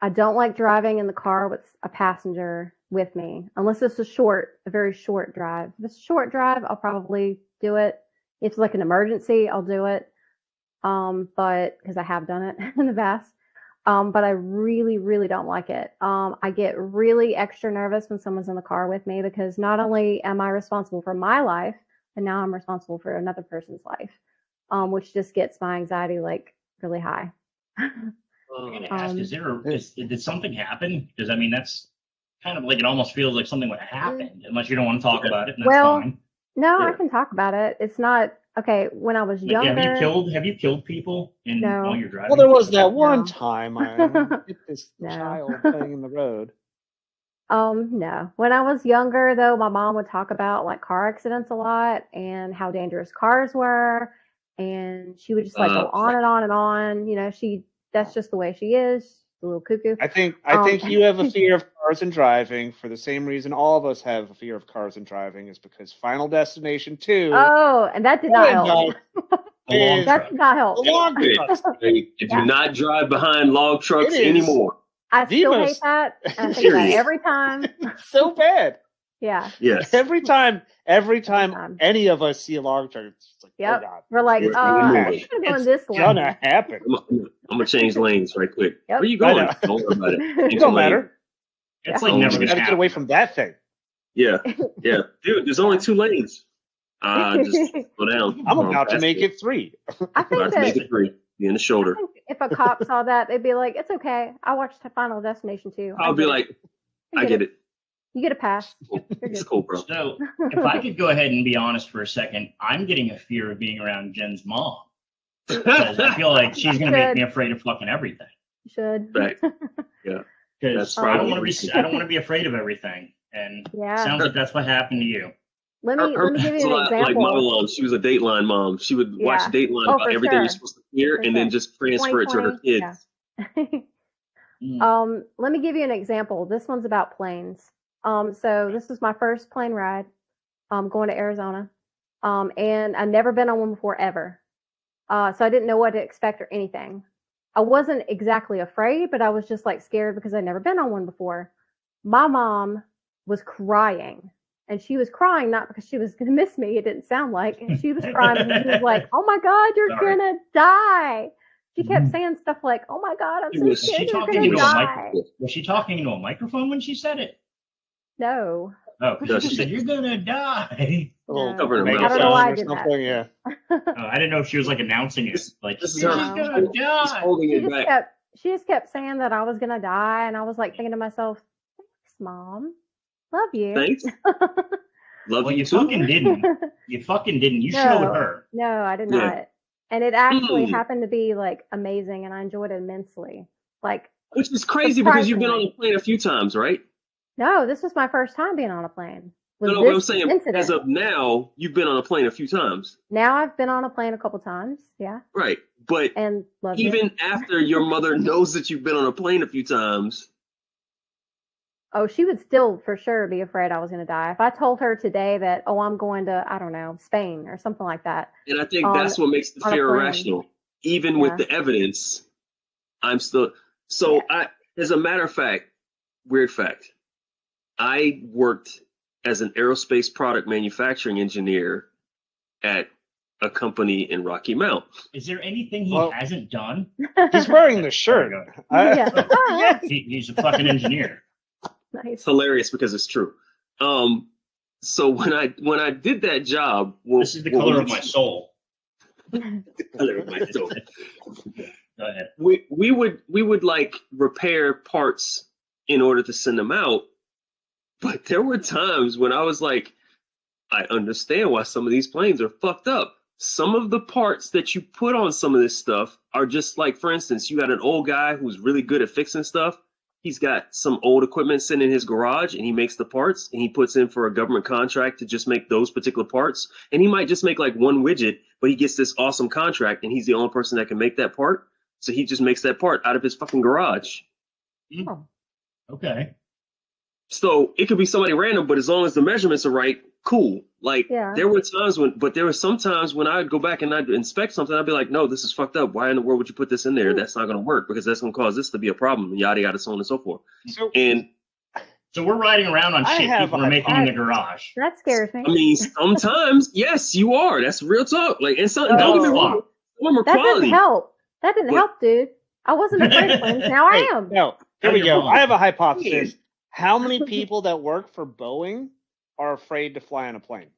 i don't like driving in the car with a passenger with me unless it's a short a very short drive. If it's a short drive i'll probably do it if it's like an emergency i'll do it um but because i have done it in the past um but i really really don't like it um i get really extra nervous when someone's in the car with me because not only am i responsible for my life but now i'm responsible for another person's life um, which just gets my anxiety like really high. I'm gonna ask: Um, Is there? Did something happen? Because I mean, that's kind of like it almost feels like something would happen unless you don't want to talk about it. Well, fine. No, I can talk about it. It's not okay. When I was Like, have you killed? Have you killed people in No. while you're driving? well, there was that one No. time I hit this No. child playing in the road. um, no. When I was younger, though, my mom would talk about like car accidents a lot and how dangerous cars were, and she would just like go Uh, on and on and on. You know, she that's just the way she is. A little cuckoo. I think I Um, think you have a fear of cars and driving for the same reason all of us have a fear of cars and driving is because Final Destination Two. Oh, and that did not help. A long is That truck. did not help. the log trucks. They do Yeah. not drive behind log trucks anymore. I The still most- hate that. I think about it Period. every time. so bad. Yeah. Yes. Every time, every time time. any of us see a log truck, it's like, Yep. oh god, We're like, oh, uh, I move. should have gone It's this way. gonna happen. I'm, I'm, I'm gonna change lanes right quick. Yep. Where you going? Don't worry about it. It Change don't the lane. matter. It's Yeah. like Oh, never gonna Gotta get away from that thing. Yeah, yeah, dude. There's only two lanes. Uh, just go down. I'm Um, about to make it. it three. I think About to make it three. Be in the shoulder. if a cop saw that, they'd be like, "It's okay. I watched Final Destination too. I'll be like, I get it. You get a pass. Cool. It's cool, bro. So, if I could go ahead and be honest for a second, I'm getting a fear of being around Jen's mom because I feel like she's gonna make me afraid of fucking everything. You should. Right. Yeah. Because I don't want to be, I don't want to be afraid of everything. And Yeah. sounds like that's what happened to you. Let Her, me her let me give you an lot like example. my mom. She was a Dateline mom. She would watch Yeah. Dateline Oh, about for everything you're supposed to hear, For and then just transfer it to her kids. yeah. Mm. Um, let me give you an example. This one's about planes. Um, so this is my first plane ride. Um, going to Arizona. Um, and I've never been on one before ever. Uh, so I didn't know what to expect or anything. I wasn't exactly afraid, but I was just like scared because I'd never been on one before. My mom was crying. And she was crying not because she was going to miss me. It didn't sound like. And she was crying because she was like, "Oh my God, you're Sorry. gonna die." She kept Mhm. saying stuff like, "Oh my God, I'm She so was- Was she scared you're talking gonna die." Was she talking into a microphone when she said it? No, Oh, 'cause No, she she- said you're gonna die. A little No. Covering her mouth. I don't know why I did that. something, Yeah. Oh, I didn't know if she was like announcing it. Like This is she's her- gonna She's die. holding she it just back. kept she just kept saying that I was gonna die, and I was like thinking to myself, "Thanks, mom, love you." Thanks. Love Well, you you too. fucking didn't. You fucking didn't. You No. showed her. no, I did Yeah. not. And it actually Mm. happened to be like amazing, and I enjoyed it immensely. Like, Which is crazy because you've been on Surprisingly. a plane a few times, right? No, this was my first time being on a plane. Was No, no, I'm saying incident. as of now, you've been on a plane a few times, now I've been on a plane a couple times, yeah, right? But and loved it. even after your mother knows that you've been on a plane a few times, Oh, she would still for sure be afraid I was going to die. If I told her today that, oh, I'm going to, I don't know, Spain or something like that. and I think On- that's what makes the fear irrational. Even Yeah. with the evidence, I'm still. So Yeah. I, as a matter of fact, weird fact, I worked as an aerospace product manufacturing engineer at a company in Rocky Mount. Is there anything he Well- hasn't done? He's wearing the shirt. I- yeah. He, he's a fucking engineer. nice. It's hilarious because it's true. Um, so when I when I did that job, well, This is the well, color we- of my soul. color of my soul. Go ahead. we we would we would like repair parts in order to send them out but there were times when i was like i understand why some of these planes are fucked up. Some of the parts that you put on some of this stuff are just like for instance you got an old guy who's really good at fixing stuff. He's got some old equipment sitting in his garage and he makes the parts and he puts in for a government contract to just make those particular parts. And he might just make like one widget but he gets this awesome contract and he's the only person that can make that part. So he just makes that part out of his fucking garage. Oh, Okay. So it could be somebody random, but as long as the measurements are right, cool. Like Yeah. there were times when, but there were some times when I'd go back and I'd inspect something, I'd be like, no, this is fucked up. Why in the world would you put this in there? Hmm. That's not going to work because that's going to cause this to be a problem. Yada yada, so on and so forth. So And So we're riding around on I shit have people are making in the garage. that scares me. I mean, sometimes yes, you are. That's real talk. Like and some Oh. don't get me No, wrong, some are that quality. didn't help. That didn't What? help, dude. I wasn't afraid of planes. Now I am. No, here we go. I have a hypothesis. How many people that work for Boeing are afraid to fly on a plane?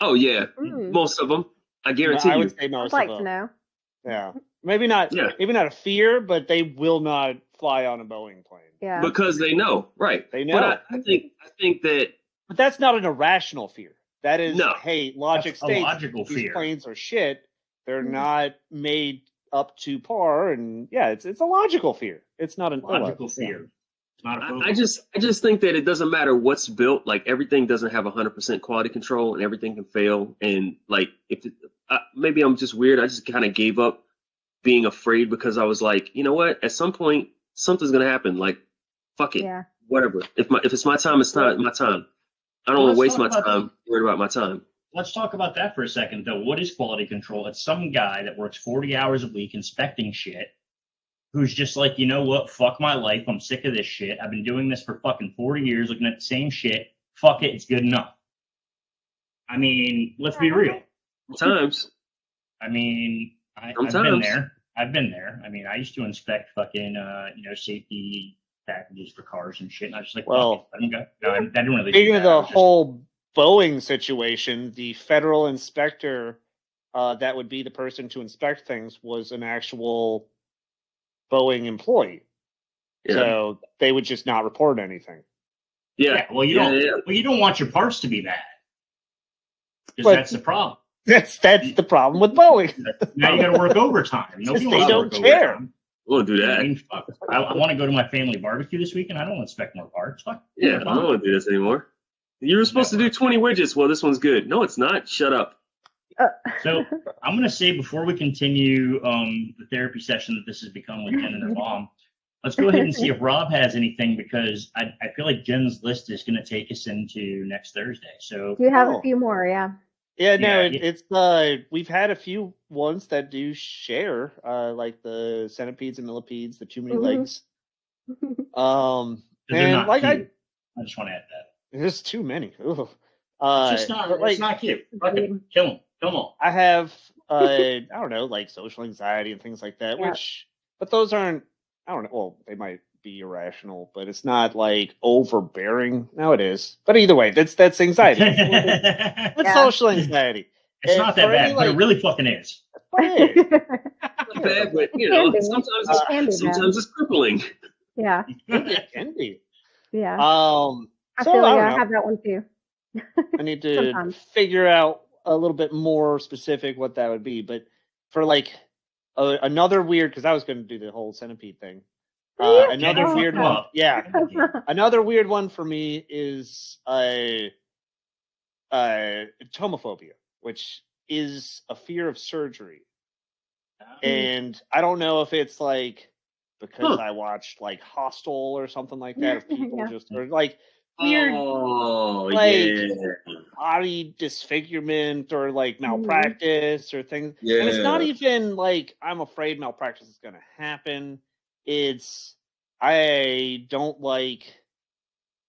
Oh yeah, Mm. most of them. I guarantee I you. would say I'd most like of to them. know. Yeah, maybe not. Yeah. Maybe not a fear, but they will not fly on a Boeing plane. Yeah. because they know, right? They But know. I, I think I think that But that's not an irrational fear. That is, No. hey, logic That's a states logical these fear. planes are shit. They're Mhm. not made up to par, and yeah, it's it's a logical fear. It's not an Logical illogical fear. It's not a I, phobia. I just I just think that it doesn't matter what's built. Like everything doesn't have hundred percent quality control, and everything can fail. And like if it, uh, maybe I'm just weird, I just kind of gave up being afraid because I was like, you know what? At some point, something's gonna happen. Like, fuck it, Yeah. whatever. If my if it's my time, it's not my time. I don't Well, want to waste my talk about time worried about my time. Let's talk about that for a second, though. What is quality control? It's some guy that works 40 hours a week inspecting shit who's just like, you know what? Fuck my life. I'm sick of this shit. I've been doing this for fucking 40 years, looking at the same shit. Fuck it. It's good enough. I mean, let's be real. Sometimes, I mean, I, I've been there. I've been there. I mean, I used to inspect fucking, uh, you know, safety packages for cars and shit. And I was just like, Well, let them go. No, I, I didn't really. do Speaking of. The just- whole Boeing situation, the federal inspector uh, that would be the person to inspect things was an actual Boeing employee. yeah, So they would just not report anything. yeah, Yeah, well, you yeah, don't. yeah. Well, you don't want your parts to be bad. Because that's the problem. That's that's the problem with Boeing. Now you got to work overtime. Nobody They wants don't work care. overtime. We'll do I that. mean. I, I want to go to my family barbecue this weekend. I don't expect more parts. Fuck. Yeah, I don't want to do this anymore. You were supposed to do 20 widgets. Well, this one's good. No, it's not. Shut up. Uh, So I'm going to say before we continue um, the therapy session that this has become with Jen and her mom, let's go ahead and see if Rob has anything because I, I feel like Jen's list is going to take us into next Thursday. So do you have Oh. a few more, yeah. Yeah, no, Yeah, it, yeah. it's uh we've had a few ones that do share, uh like the centipedes and millipedes, the too many Mhm. legs. Um, and not like I cute. I just want to add that. there's too many. Ugh. Uh It's just not. like it's not cute. Fucking kill them. Kill them all. I have uh I don't know, like social anxiety and things like that, Yeah. which but those aren't I don't know, well, they might be irrational, but it's not like overbearing. No, it is. But either way, that's that's anxiety. it's That's Yeah. social anxiety. And not that for any, bad, but it like- really fucking is. Hey, Not bad, but you know, can sometimes it's, can sometimes it's crippling. yeah, it can be. yeah. Um I so feel like don't I have that one too. I need to Sometimes. figure out a little bit more specific what that would be. But for like another weird, because I was going to do the whole centipede thing. Oh, Uh, another Oh, weird one, yeah. Another weird one for me is a uh, tomophobia, which is a fear of surgery. And I don't know if it's like because Huh. I watched like Hostel or something like that, if people Yeah. just are like weird Oh, like- yeah. body disfigurement or like Mhm. malpractice or things. Yeah. And it's not even like I'm afraid malpractice is going to happen. It's I don't like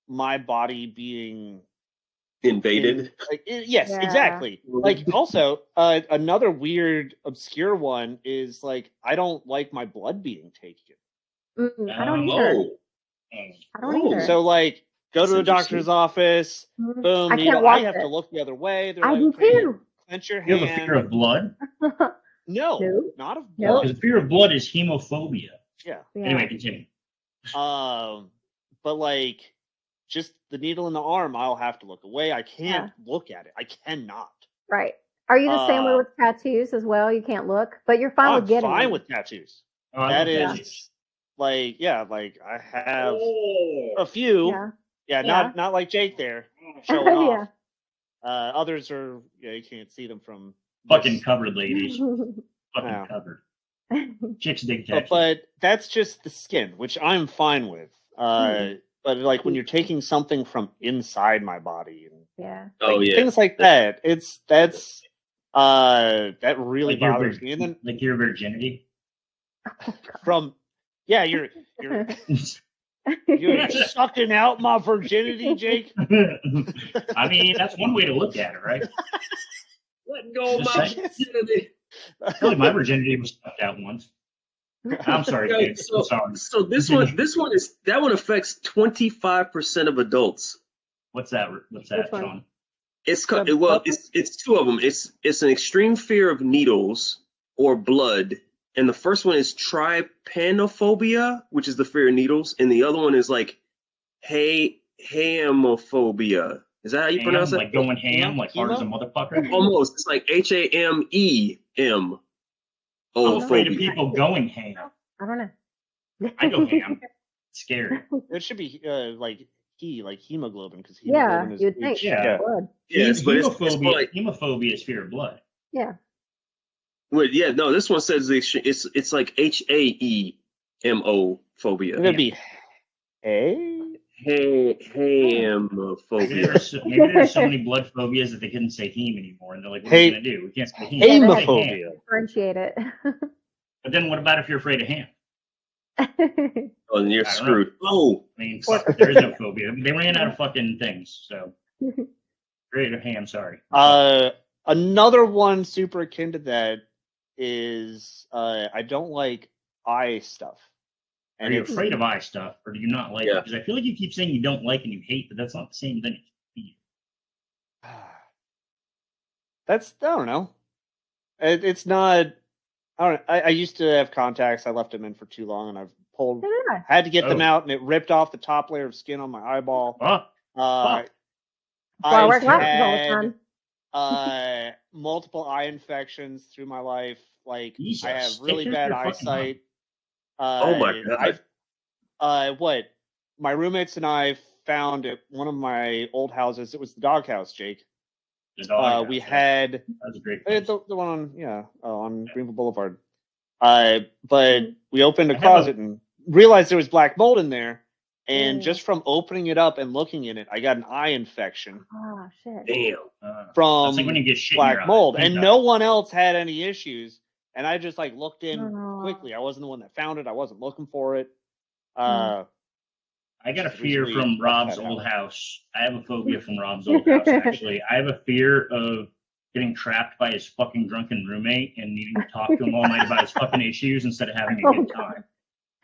my body being invaded. in- like i- yes, Yeah. exactly. Like also uh, another weird obscure one is like I don't like my blood being taken. Mm, I don't Um, either. Oh, I don't Oh. either. So like go to the doctor's office, Mhm. boom, I needle. can't I watch have it. to look the other way. They're I like, do okay, too. clench your You hand. have a fear of blood? No, No. not of blood. Because fear of blood is hemophobia. Yeah. Yeah. Anyway, continue. Um, but like, just the needle in the arm, I'll have to look away. I can't look at it. I cannot. Right. Are you the same way Uh, with tattoos as well? You can't look, but you're fine I'm with getting fine them. with tattoos. Oh, I That love is tattoos. That is like, yeah, like I have Oh. a few. Yeah. Yeah, Yeah. not not like Jake there showing Yeah. off. Uh, others are, yeah, you can't see them from Fucking this- covered, ladies. Fucking Yeah. covered. Chicks dig but, but that's just the skin, which I'm fine with. Uh, Hmm. but like when you're taking something from inside my body and yeah. Oh yeah. things like that, it's that's uh that really like bothers vir- me. And then like your virginity. from yeah, you're you're you're sucking out my virginity, Jake. I mean, that's one way to look at it, right? Let go of my saying. virginity. I feel my virginity was sucked out once. I'm sorry, Yo, dude. so, I'm sorry. so this one, this one is that one affects twenty five percent of adults. What's that? What's that, Which one? Shawn? It's well, it's it's two of them. It's it's an extreme fear of needles or blood, and the first one is trypanophobia, which is the fear of needles, and the other one is like hey hamophobia. Is that how you Ham, pronounce it? like going ham, like hard as a motherfucker. Almost. It's like H A M E M. I'm Oh, afraid of people going ham. I don't know. I go ham. It's scary. It should be uh, like he, like hemoglobin, because Yeah, hemoglobin is you'd think. H. Yeah. Blood. Yes, but it's, it's hemophobia, like hemophobia is fear of blood. Yeah. Wait, yeah, no, this one says the extre- it's it's like H A E M O phobia. It'd be hey. Hey, Maybe hamophobia. there's, so- maybe there's so many blood phobias that they couldn't say heme anymore, and they're like, "What are Hey- we gonna do? We can't say heme." we can say ham." Hemophobia. Differentiate it. But then, what about if you're afraid of ham? Oh, and you're I don't screwed. Oh, I mean, fuck, there is no phobia. They ran out of fucking things. So, afraid of ham. Sorry. Uh, another one super akin to that is uh, I don't like eye stuff. Are you afraid of eye stuff, or do you not like Yeah. it? Because I feel like you keep saying you don't like and you hate, but that's not the same thing. That's I don't know. It, it's not. I don't. I, I used to have contacts. I left them in for too long, and I've pulled. Yeah. Had to get them Oh. out, and it ripped off the top layer of skin on my eyeball. Oh, Uh, Fuck. That's why I wear all the had, time. Uh, multiple eye infections through my life. Like I have really bad eyesight. Uh, Oh my God. I've- Uh, what? My roommates and I found at one of my old houses. It was the doghouse, Jake. the dog. Uh, house, we yeah. had a great. uh, the, the one on yeah uh, on Greenville Boulevard. Uh, but we opened a I have a- closet and realized there was black mold in there, and Mm. just from opening it up and looking in it, I got an eye infection Oh shit. Damn. Uh, from that's like when you get shit black mold, and eye. no one else had any issues. And I just like looked in Aw. quickly. I wasn't the one that found it. I wasn't looking for it. Hmm. Uh, I got a fear from Rob's old out. house. I have a phobia from Rob's old house, actually. I have a fear of getting trapped by his fucking drunken roommate and needing to talk to him all night about his fucking issues instead of having a Oh, good time.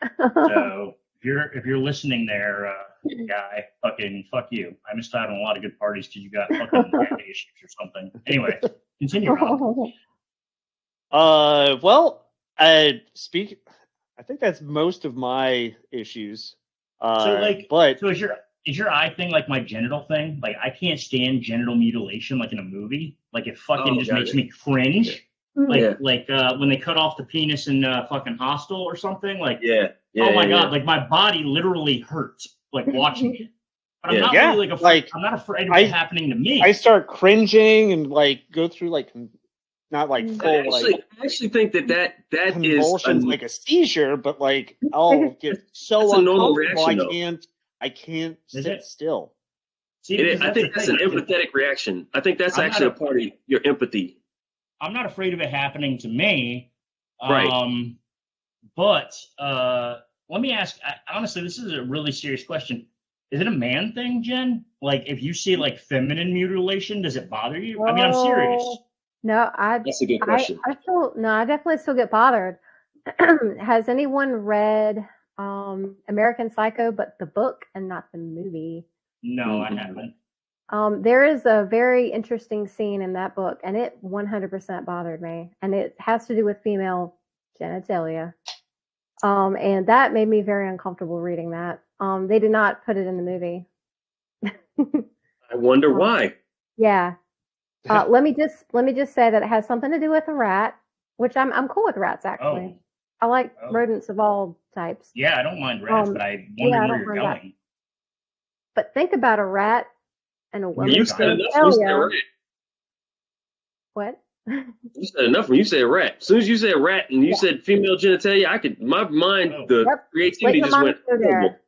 So if you're if you're listening there, uh, guy, fucking fuck you. I missed out on a lot of good parties because you got fucking daddy issues or something. Anyway, continue, Rob. uh, well, I speak. I think that's most of my issues. Uh, like, but So is your is your eye thing like my genital thing? Like I can't stand genital mutilation like in a movie. Like it fucking Oh, just makes it. me cringe. Like Yeah. like uh when they cut off the penis in uh, fucking Hostel or something. Like Yeah. yeah oh my yeah, god, yeah. like my body literally hurts like watching it. But I'm not Yeah, really like afraid. like, I'm not afraid of I- it happening to me. I start cringing and like go through like not like Mm. full I actually, like I actually think that that that is convulsions a- like a seizure, but like I'll get so That's a normal uncomfortable. reaction, I can't I can't Is sit it? still. See, it is- I think the that's an empathetic reaction. I think that's I'm actually a a- part of your empathy. I'm not afraid of it happening to me. Right. Um, but uh, let me ask. I, honestly, this is a really serious question. Is it a man thing, Jen? Like, if you see like feminine mutilation, does it bother you? I mean, I'm serious. No, I, That's a good question. I still no, I definitely still get bothered. Has anyone read um American Psycho, but the book and not the movie? No, I Mhm. haven't. Um, there is a very interesting scene in that book, and it 100% bothered me, and it has to do with female genitalia. Um, and that made me very uncomfortable reading that. Um, they did not put it in the movie. I wonder why. Yeah. Uh, let me just let me just say that it has something to do with a rat, which I'm I'm cool with rats actually. Oh, I like Oh. rodents of all types. yeah, I don't mind rats, Um, but I wonder I where don't you're mind that. going. But think about a rat and a woman. You you said said enough when you said genitalia. rat. What? You said enough when you said rat. As soon as you said rat and you Yeah. said female genitalia, I could my mind Oh. the Yep. Let creativity your just mind went. go there. horrible.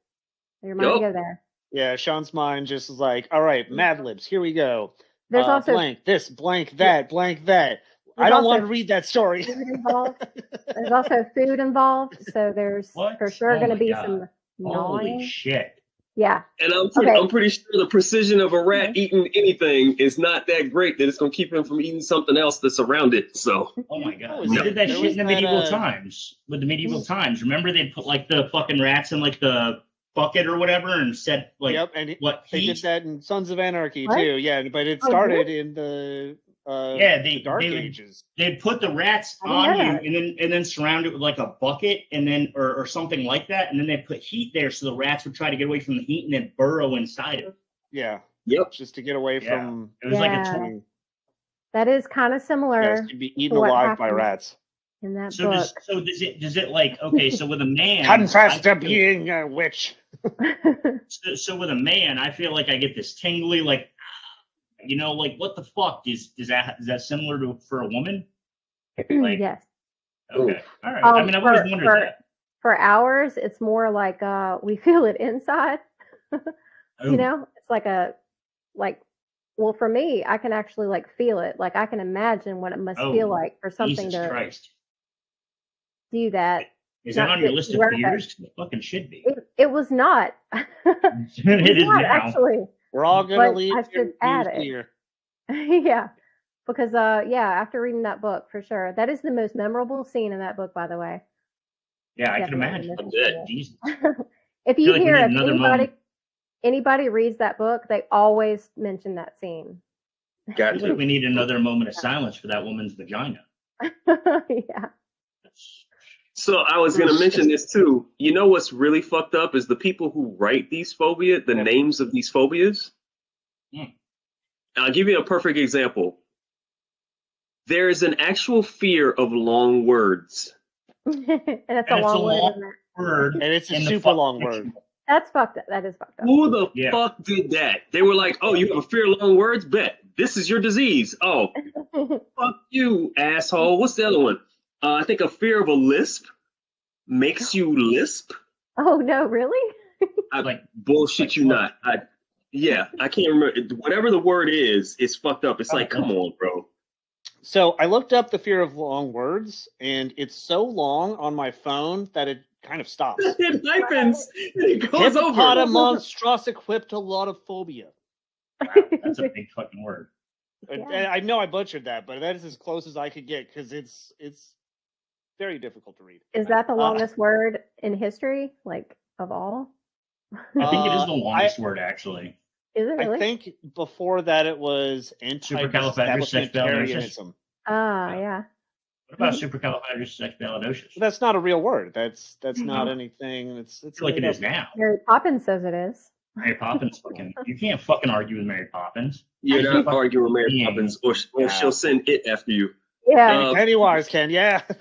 Your mind Yup. go there. Yeah, Shawn's mind just is like, all right, Mad Libs, here we go. There's Uh, also blank this, blank that, blank that. I don't also want to read that story. There's also food involved, so there's What? for sure Oh going to be God. some Holy gnawing. shit! Yeah, And I'm pretty, Okay. I'm pretty sure the precision of a rat Okay. eating anything is not that great that it's gonna keep him from eating something else that's around it. So Oh my god! was They did that There shit in the medieval uh, times. With the medieval times, remember they'd put like the fucking rats in like the bucket or whatever and said like yep, and it- what they did heat? that in Sons of Anarchy What? too. Yeah, but it Oh, started in the uh, Yeah, they- the Dark they Ages. they'd put the rats I didn't on know you and then and then surround it with like a bucket and then or, or something like that and then they put heat there so the rats would try to get away from the heat and then burrow inside it. Yeah, yep. just to get away Yeah. from. It was like a Yeah. that is kind of similar Yes, to be eaten what alive by rats. in that So does book. so does it does it like okay so with a man Confess to being a witch. so, so with a man I feel like I get this tingly like you know like what the fuck is is that is that similar to for a woman? Like- yes. Okay, all right. Um, I mean I've always for- wondered for- that. For ours, it's more like uh, we feel it inside. You know, it's like a like. Well, for me, I can actually like feel it. Like I can imagine what it must Oh, feel like for something Jesus to Christ. do that. Is that on your list of right. fears? It fucking should be. It, it was not. it it is was not now. actually. We're all gonna But leave I here should add it. fear. yeah because uh yeah after reading that book for sure that is the most memorable scene in that book by the way Yeah, I can imagine. I to bet. if you like hear need if anybody moment. anybody reads that book they always mention that scene I Got feel to. we need another moment of silence for that woman's vagina. yeah That's- So I was gonna mention this too. You know what's really fucked up is the people who write these phobia, the Yeah. names of these phobias. Hmm. I'll give you a perfect example. There is an actual fear of long words. and it's a And it's long a word long- Word. And it's a in super long word. that's fucked up that is fucked up Who the Yeah. fuck did that? They were like, "Oh, you have a fear of long words? Bet this is your disease." Oh, fuck you, asshole. What's the other one? Uh, I think a fear of a lisp makes you lisp. oh no really I Like bullshit you not. I yeah, I can't remember whatever the word is. It's fucked up. It's like, come on, bro. So I looked up the fear of long words, and it's so long on my phone that it kind of stops. It hyphens. It goes over. Hippopotamonstrosiquiptolotophobia. that's a big fucking word. Yeah. I know I butchered that, but that is as close as I could get because it's it's very difficult to read. Is that the Uh, longest word in history, like of all? I think it is Uh, the longest word actually. Is it really? I think before that it was Supercalifragilisticexpialidocious. anti-establishmentarianism. Ah, yeah. What about supercalifragilisticexpialidocious? But that's not a real word. That's that's not Mhm. anything. It's I it's feel like it made is now. Mary Poppins says it is. Mary Poppins fucking you can't fucking argue with Mary Poppins. You're not arguing with Mary Poppins, or, or Yeah. she'll send it after you. Yeah. Uh, Pennywise can, yeah.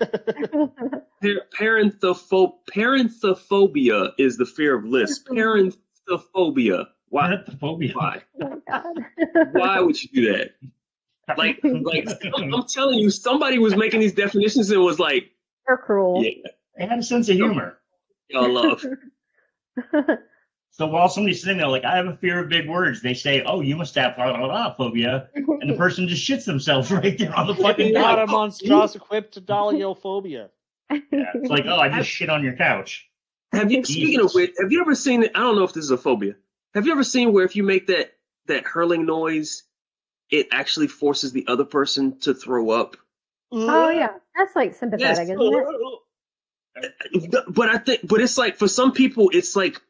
Par- Parenthopho- parenthephobia is the fear of lists. Parenthophobia. Why? Parenthephobia. Why? oh, God. Why would you do that? Like, like I'm, I'm telling you, somebody was making these definitions and was like, They're cruel. "Yeah, They have a sense of humor. y'all love." So while somebody's sitting there like, I have a fear of big words, they say, Oh, you must have blah, blah, blah, phobia. And the person just shits themselves right there on the fucking couch. Hippopotamonstrosiquiptoliophobia. Yeah, it's like, oh, I just shit on your couch. Have you? Speaking of which, have you ever seen it? I don't know if this is a phobia. Have you ever seen where if you make that that hurling noise, it actually forces the other person to throw up? oh yeah, that's like sympathetic, isn't it? Uh, uh, but I think, but it's like for some people, it's like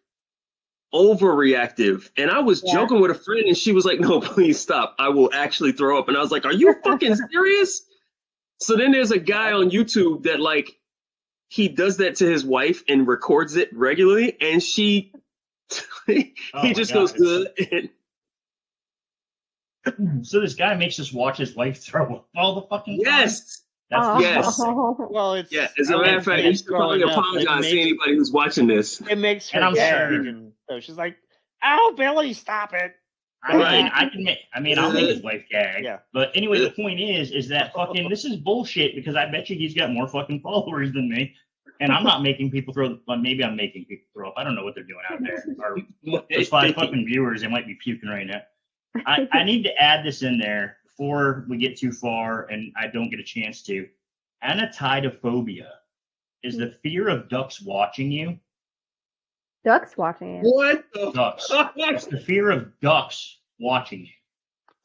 overreactive. And I was Yeah. joking with a friend, and she was like, "No, please stop. I will actually throw up." And I was like, "Are you fucking serious?" So then there's a guy on YouTube that like he does that to his wife and records it regularly, and she he Oh just God, goes good. So this guy makes us watch his wife throw up all the fucking time. Yes, That's Oh. Yes. Well, it's yeah. As a matter of fact, you should probably growing up, it apologize to makes- anybody who's watching this. It makes her And I'm sure- so she's like, "Ow, Billy, stop it!" I mean, Right. I can make. I mean, I'll make his wife gag. Yeah. But anyway, the point is, is that fucking this is bullshit because I bet you he's got more fucking followers than me, and I'm not making people throw. Well, maybe I'm making people throw up. I don't know what they're doing out there. Or those five fucking viewers, they might be puking right now. I, I need to add this in there before we get too far and I don't get a chance to. Anatidophobia is the fear of ducks watching you. Ducks watching it. What the Ducks. It's the fear of ducks watching you.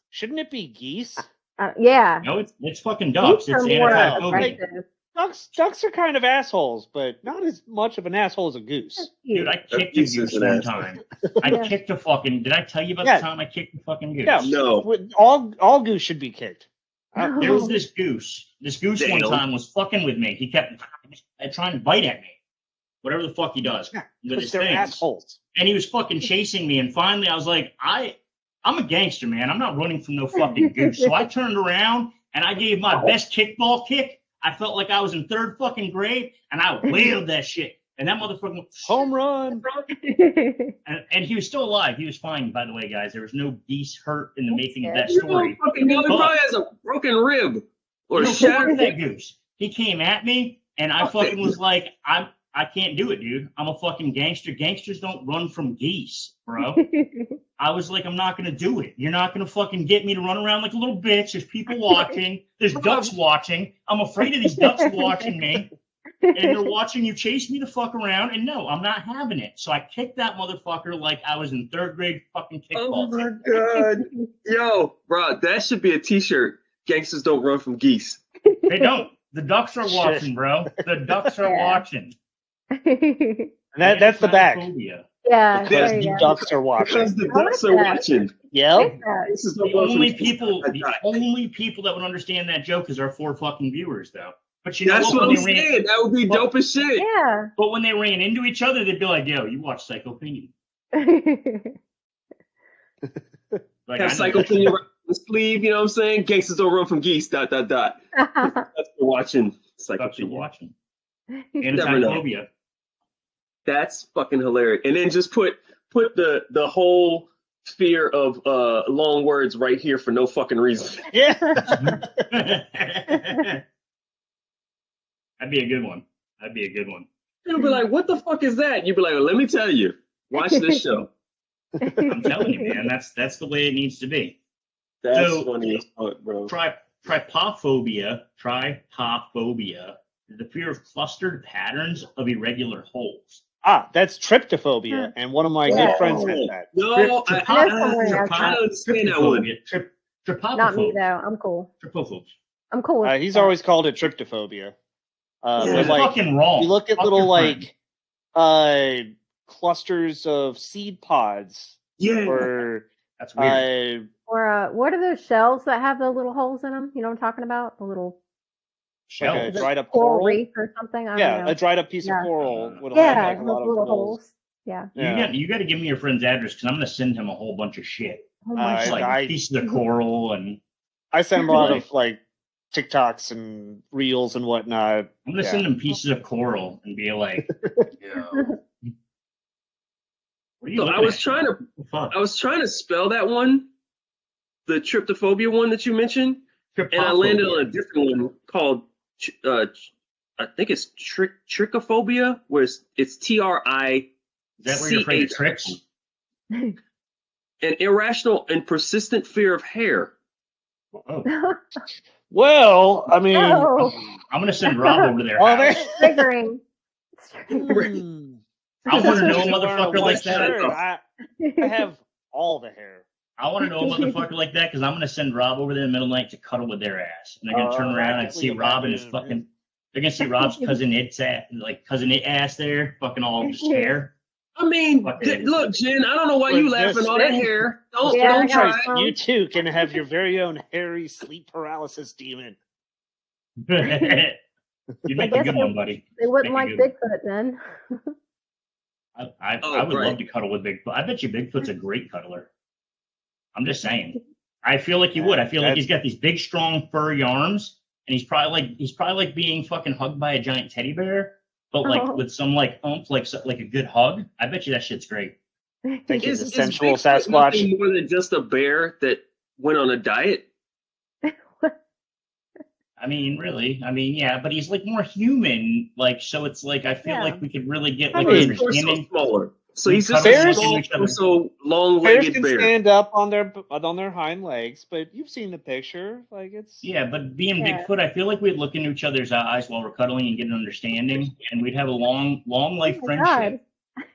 Shouldn't it be geese? Uh, yeah. No, it's it's fucking ducks. Geese It's are more anatidophobia. Aggressive. Ducks, ducks are kind of assholes, but not as much of an asshole as a goose. Dude, I kicked a goose goose one asshole. time. I Yeah. kicked a fucking. Did I tell you about Yeah. the time I kicked a fucking goose? Yeah, No. All all goose should be kicked. Uh, There was this goose. This goose one time was fucking with me. He kept trying to bite at me. Whatever the fuck he does Yeah, with because his they're things. assholes. And he was fucking chasing me. And finally, I was like, I, I'm a gangster, man. I'm not running from no fucking goose. So I turned around and I gave my best kickball kick. I felt like I was in third fucking grade, and I wailed that shit. And that motherfucker went, Home run. and, and he was still alive. He was fine, by the way, guys. There was no geese hurt in the making of that good. You know, story. fucking he probably has a broken rib or You know, shattered that goose. He came at me, and I fucking was like, I'm, I can't do it, dude. I'm a fucking gangster. Gangsters don't run from geese, bro. I was like, I'm not gonna do it. You're not gonna fucking get me to run around like a little bitch. There's people watching. There's ducks watching. I'm afraid of these ducks watching me, and they're watching you chase me the fuck around. And no, I'm not having it. So I kicked that motherfucker like I was in third grade fucking oh kickball. Oh my god. Yo, bro, that should be a t-shirt. Gangsters don't run from geese. They don't. The ducks are Shit. watching, bro. The ducks are watching. And that, that's the back. Yeah, Because there The go. ducks are watching. Because the I like ducks are that. watching. Yep. This is The only people, the only people that would understand that joke is our four fucking viewers, though. But you know That's what I'm they ran- saying. That would be Well- dope as shit. Yeah. But when they ran into each other, they'd be like, "Yo, you watch Psycho Psychopinion." Like, I Have know psychophilia around the sleeve, you know what I'm saying? Gangsters don't run from geese, dot, dot, dot. That's for watching that ducks are psychophilia. watching. Never know. Antiphobia. That's fucking hilarious. And then just put put the the whole fear of uh long words right here for no fucking reason. Yeah. That'd be a good one. That'd be a good one. You'll be like, what the fuck is that? You'd be like, well, let me tell you. Watch this show. I'm telling you, man, that's that's the way it needs to be. That's So- funny as fuck, bro. Tri trypophobia, trypophobia is the fear of clustered patterns of irregular holes. Ah, that's tryptophobia, and one of my Yeah. good friends has that. No, I, I know someone I, who I don't understand that one. Trypophobia, trip, Not me though. I'm cool. trypophobia. I'm cool. With Uh, he's that. always called it tryptophobia. Uh, Yeah. like, fucking wrong. you look at Fuck little your friend. like uh clusters of seed pods, Yeah. or That's weird. uh, Or uh, what are those shells that have the little holes in them? You know what I'm talking about? The little Shell. like a dried up coral coral. reef or something. I Yeah, don't know. a dried up piece Yeah. of coral would yeah, have like a those lot of little holes. holes. Yeah. You got you got to give me your friend's address because I'm gonna send him a whole bunch of shit, Oh Uh, It's like I- pieces of coral, and I send him a lot Really? of like TikToks and reels and whatnot. I'm gonna Yeah. send him pieces of coral and be like, Yo, what are you So I was at? trying to, What? I was trying to spell that one, the tryptophobia one that you mentioned, and I landed on a different one called, ch- uh, I think it's trick trichophobia, where it's, it's T R I Is that where you're afraid of tricks? an irrational and persistent fear of hair. Oh, Well, I mean, no, I'm gonna send Rob over to their oh, house. there- triggering. Hmm. I want to know a motherfucker like that. shirt. I, I have all the hair. I want to know a motherfucker like that because I'm gonna send Rob over there in the middle of the night to cuddle with their ass, and they're gonna Oh, turn around and see Rob and his imagine. fucking. They're gonna see Rob's cousin It's ass, like cousin It ass there, fucking all just hair. I mean, Fuck d- look, Jen, I don't know why you But laughing just all that hair. Don't, Yeah, don't try. got it. some. You too can have your very own hairy sleep paralysis demon. you I make a guess good they- one, buddy. They wouldn't like Make it Bigfoot then. I, I, Oh, I would right. love to cuddle with Bigfoot. I bet you Bigfoot's a great cuddler. I'm just saying. I feel like you would. I feel like he's got these big, strong, furry arms, and he's probably like he's probably like being fucking hugged by a giant teddy bear, but like Oh. with some like oomph, like so- like a good hug. I bet you that shit's great. Think Is, he's a is sensual Bigfoot Sasquatch. nothing more than just a bear that went on a diet? I mean, really. I mean, yeah, but he's like more human. Like, so it's like I feel Yeah. like we could really get I like mean, an Or so smaller. So he's just Bears- a small, so long-legged can bear. stand up on their on their hind legs, but you've seen the picture. Like it's Yeah, but being Yeah. Bigfoot, I feel like we'd look into each other's eyes while we're cuddling and get an understanding, and we'd have a long, long life Oh friendship.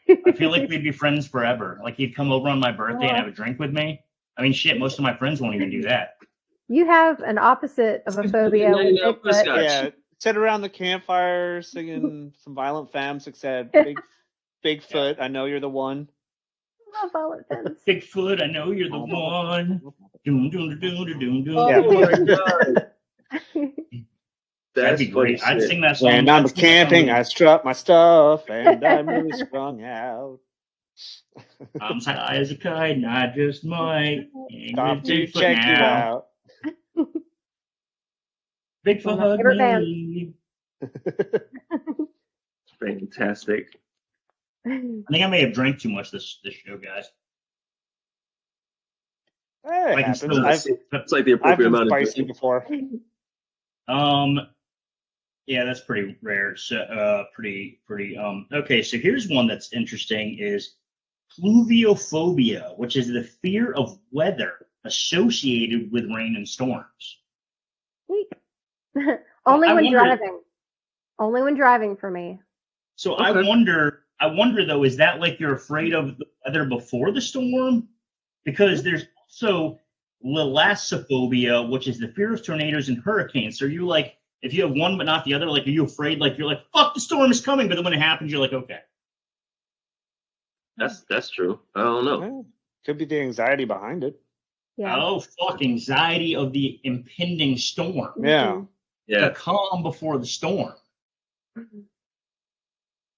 I feel like we'd be friends forever. Like he'd come over on my birthday and have a drink with me. I mean, shit, most of my friends won't even do that. You have an opposite of a phobia with 99 Bigfoot. Prescott. yeah. Sit around the campfire singing some violent femmes, except big Bigfoot. I know you're the one. Love violent femmes. Bigfoot, I know you're the oh, one. Doom, doom, doom, doom, doom, doom. Oh Yeah. my god, That'd be great. funny I'd shit. sing that song. When I'm I'd sing that camping. I strut my stuff, and I'm really strung out. I'm as high as a kite, and I just might. Stop to Bigfoot check you out. Bigfoot One of my hug favorite bands. me. Fantastic. I think I may have drank too much this this show, guys. Eh, I can happens. still- I've, It's like the I've appropriate been amount of spicy before. Um, yeah, that's pretty rare. So, uh, pretty, pretty. Um, okay, so here's one that's interesting: is pluviophobia, which is the fear of weather associated with rain and storms. Only I when wonder- driving. Only when driving for me. So I wonder, I wonder though, is that like you're afraid of the weather before the storm? Because there's also lilapsophobia, which is the fear of tornadoes and hurricanes. So are you like, if you have one but not the other, like, are you afraid? Like, you're like, fuck, the storm is coming, but then when it happens, you're like, okay. That's that's true. I don't know. Eh, Could be the anxiety behind it. Yeah. Oh, fuck, anxiety of the impending storm. Yeah. Yeah, The calm before the storm. Mhm.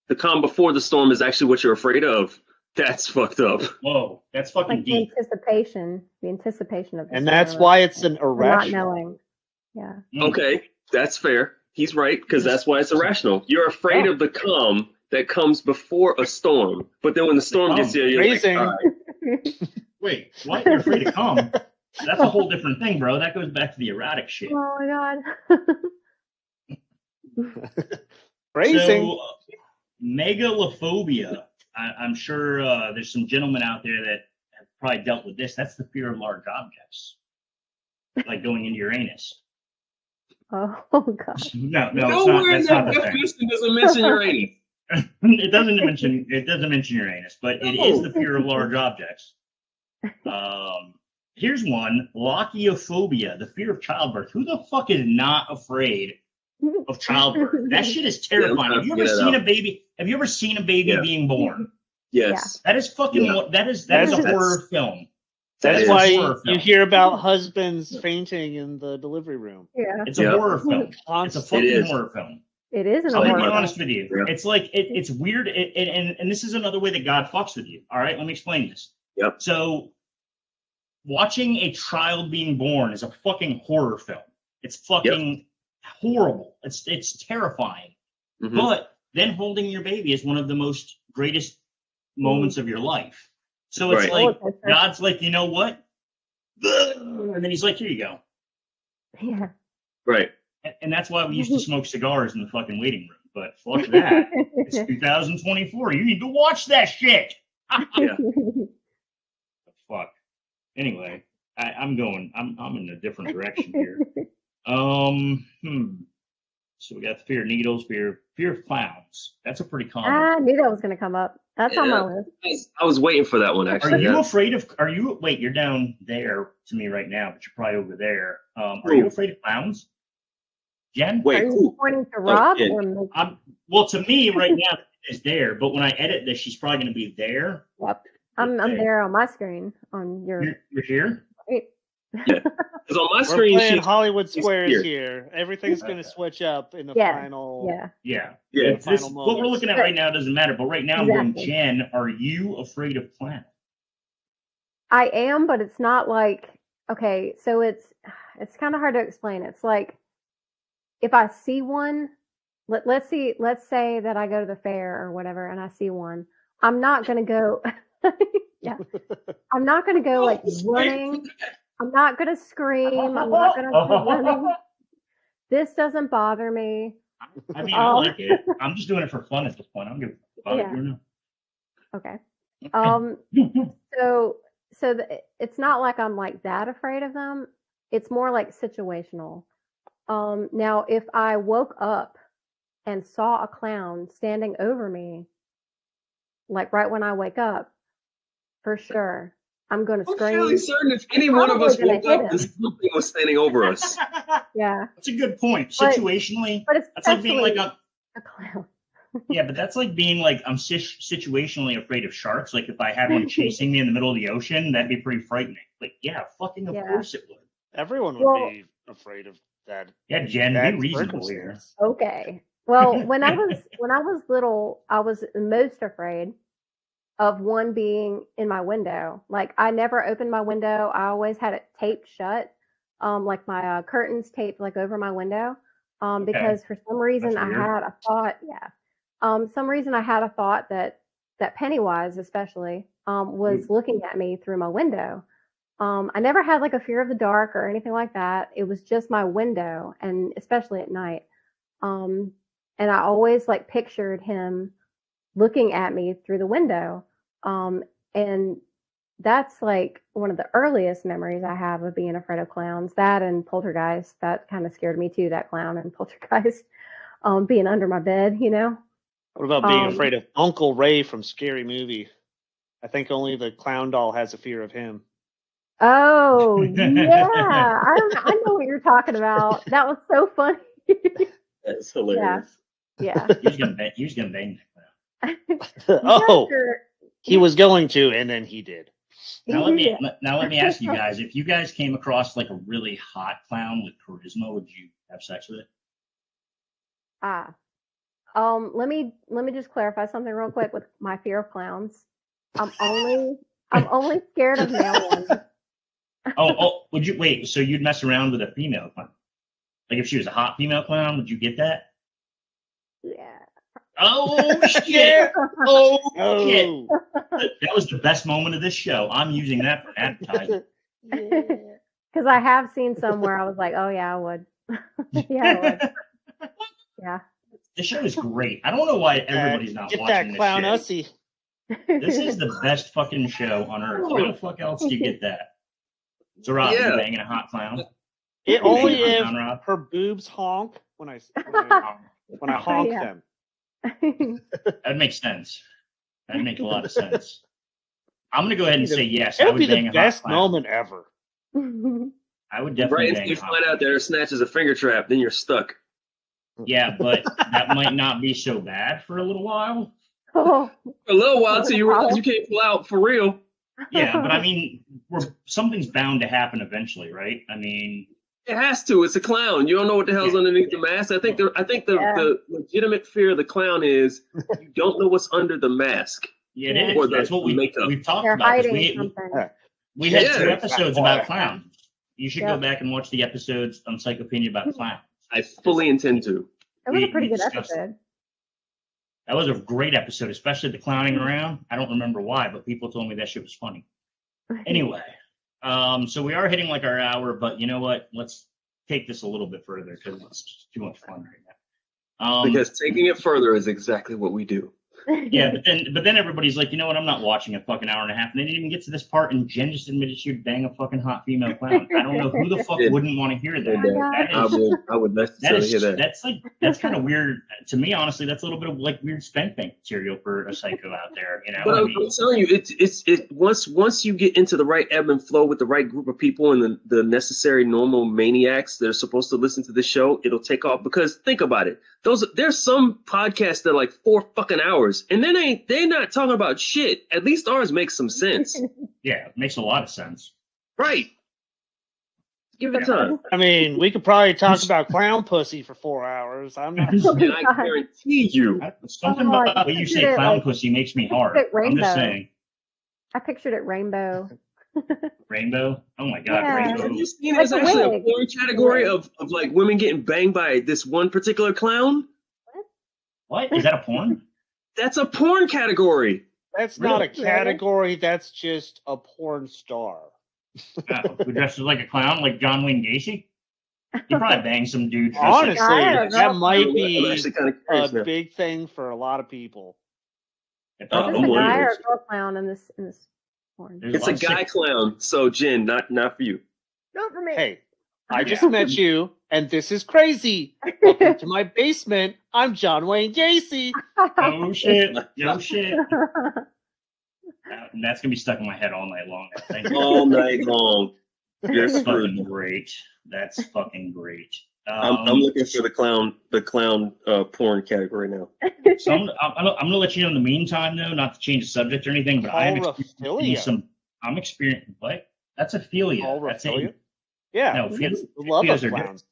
The calm before the storm is actually what you're afraid of. That's fucked up. Whoa, that's fucking Like the deep. anticipation, the anticipation of the And that's why it's an or not knowing. Yeah. Mm. Okay, that's fair. He's right because that's why it's irrational. You're afraid Yeah. of the calm that comes before a storm, but then when the storm gets here, you're like, Amazing. "All right." Wait, what? You're afraid to calm? That's a whole different thing, bro. That goes back to the erotic shit. oh my god. Phrasing. So, uh, megalophobia. I, I'm sure uh, there's some gentlemen out there that have probably dealt with this. That's the fear of large objects, like going into your anus. Oh, God. No, no, it's not, in that's not that the thing. definition doesn't mention Uranus. it doesn't mention it doesn't mention Uranus, but it is the fear of large objects. Um, here's one: Lachiophobia, the fear of childbirth. Who the fuck is not afraid of childbirth? That shit is terrifying. Have you ever seen a baby? Have you ever seen a baby Yeah. being born? Yes. That is fucking. Yeah. what that is that is a That's- horror film. That's That is a why you film. hear about husbands fainting in the delivery room. Yeah, It's a Yeah. horror film. It's a fucking is. horror film. it is an I'm gonna be horror. honest with you. Yeah. It's like it, it's weird, it, it- and and this is another way that God fucks with you. All right, let me explain this. Yep. So, watching a child being born is a fucking horror film. It's fucking horrible. It's it's terrifying. Mhm. But then holding your baby is one of the most greatest moments of your life. So it's Right. like God's like, you know what? And then he's like, here you go. Yeah. Right. And, and that's why we used to smoke cigars in the fucking waiting room. But fuck that. It's 2024. You need to watch that shit. Yeah. Fuck. Anyway, I, I'm going. I'm I'm in a different direction here. Um. Hmm. So we got the fear of needles, fear fear of clowns. That's a pretty common. I knew that was going to come up. That's on my Yeah. list. I was waiting for that one actually. Are you yeah. afraid of? Are you? Wait, you're down there to me right now, but you're probably over there. Um. Are you afraid of clowns? Jen? Wait, Are you who? pointing to Rob yeah. or? I'm. Well, to me right now is there, but when I edit this, she's probably going to be there. Yep. I'm I'm Okay. there on my screen on your. You're, you're here. Right. Because on my We're screen, playing she, Hollywood she's Squares here. here. Everything's going to switch up in the Yeah. final. Yeah. Yeah. yeah, this- what we're looking at right now doesn't matter, but right now I'm going, Exactly. Jen, are you afraid of clowns? I am, but it's not like okay. So it's it's kind of hard to explain. It's like if I see one, let let's see, let's say that I go to the fair or whatever, and I see one. I'm not gonna go. yeah, I'm not gonna go oh, like running. I'm not gonna scream. I'm not gonna. This doesn't bother me. I mean, I Um, like it. I'm just doing it for fun at this point. I don't give a. Yeah. You Okay. Um. so so the, it's not like i'm like that afraid of them it's more like situational um now if i woke up and saw a clown standing over me like right when i wake up for sure i'm going to scream. I'm scream fairly certain if any one of us Probably woke up, this something was standing over us. yeah That's a good point. Situationally, but it's that's like being like a a clown yeah, but that's like being like I'm sis- situationally afraid of sharks. Like if I had one chasing me in the middle of the ocean, that'd be pretty frightening. Like yeah, fucking of Yeah. course it would. Everyone would Well- be afraid of that. Yeah, Jen, that be reasonable here. Okay. Well, when I was when I was little, I was most afraid of one being in my window. Like I never opened my window. I always had it taped shut. Um, like my uh, curtains taped like over my window. Um, Okay. because for some reason I had a thought. Yeah. Um, some reason I had a thought that that Pennywise, especially, um, was looking at me through my window. Um, I never had like a fear of the dark or anything like that. It was just my window, and especially at night. Um, and I always like pictured him looking at me through the window. Um, and that's like one of the earliest memories I have of being afraid of clowns. That and poltergeist. That kind of scared me too. That clown and poltergeist, um, being under my bed. You know. What about being Um, afraid of Uncle Ray from Scary Movie? I think only the clown doll has a fear of him. Oh yeah, I I know what you're talking about. That was so funny. That's hilarious. yeah. He was gonna bang, he was gonna bang that clown. Oh, guys are- he was going to, and then he did. Now let me now let me ask you guys: If you guys came across like a really hot clown with charisma, would you have sex with it? Ah. Um, let me let me just clarify something real quick with my fear of clowns. I'm only I'm only scared of male ones. Oh, oh, would you wait? So you'd mess around with a female clown? Like if she was a hot female clown, would you get that? Yeah. Oh, oh, oh shit! Oh shit! Oh, That was the best moment of this show. I'm using that for advertising. Because I have seen some where I was like, oh yeah, I would. yeah, I would. Yeah. The show is great. I don't know why everybody's not get watching that this clown shit. ussy. This is the best fucking show on earth. Where the fuck else do you get that? So Rob, Yeah. you banging a hot clown? It only banging a hot if her boobs honk when I when I, when I honk Yeah. them. That makes sense. That makes a lot of sense. I'm gonna go ahead and say yes. It I would would be bang the best moment ever. I would Right definitely until bang you find out that her snatch is a finger trap, then you're stuck. Yeah, but that might not be so bad for a little while. oh, For a little while till you realize you can't pull out for real. Yeah, but I mean, we're, something's bound to happen eventually, right? I mean, It has to. It's a clown. You don't know what the hell's Yeah. underneath the mask. I think the I think the, Yeah. the legitimate fear of the clown is you don't know what's under the mask. it Yeah. is. Or the That's what we, makeup. we've talked they're about. 'cause hiding We, something. we had Yeah. two episodes about clowns. You should go back and watch the episodes on Psychopedia about clowns. I fully intend to. That was a pretty good episode. That was a great episode, especially the clowning around. I don't remember why, but people told me that shit was funny. Anyway, um, so we are hitting like our hour, but you know what? Let's take this a little bit further because it's too much fun right now. Um, because taking it further is exactly what we do. Yeah, but then but then everybody's like, you know what? I'm not watching a fucking hour and a half, and they didn't even get to this part, and Jen just admitted she'd bang a fucking hot female clown. I don't know who the fuck Did. wouldn't want to hear that. And, uh, I would I would that necessarily is hear that. that's like that's kind of weird to me. Honestly, that's a little bit of like weird spank bank material for a psycho out there. You know, But I I'm, mean, I'm telling you, it's it's it once once you get into the right ebb and flow with the right group of people and the, the necessary normal maniacs that are supposed to listen to the show, it'll take off. Because think about it, those there's some podcasts that are like four fucking hours, and then they they're not talking about shit. At least ours makes some sense, yeah, it makes a lot of sense. right? Give it Yeah. time, I mean, we could probably talk about clown pussy for four hours. I'm not. and I guarantee you, I- Something Oh, about what you say, clown like- pussy, makes me hard. I'm just saying, I pictured it rainbow. Rainbow. Oh my god, Yeah. have rainbow. you seen Like there's a actually a porn category of of like women getting banged by this one particular clown? What is that a porn? That's a porn category. That's not a category. That's just a porn star. Oh, who dresses like a clown, like John Wayne Gacy? He probably banged some dude. Honestly, like- that might be kind of a now. big thing for a lot of people. It Is probably this a guy or a girl clown in this in this porn? There's It's a lot guy sick- clown, so Jen, not not for you. Not for me. Hey, I just Yeah. met you, and this is crazy. Welcome to my basement. I'm John Wayne Gacy. oh shit. No shit. And that's gonna be stuck in my head all night long. All night long. You're That's fucking great. That's fucking great. I'm, Um, I'm looking for the clown, the clown uh, porn category now. So I'm, I'm, I'm gonna let you know in the meantime, though, not to change the subject or anything, but I'm experiencing some. I'm experiencing what? That's a philia. That's a, Yeah, no, phil- love philias of are clowns.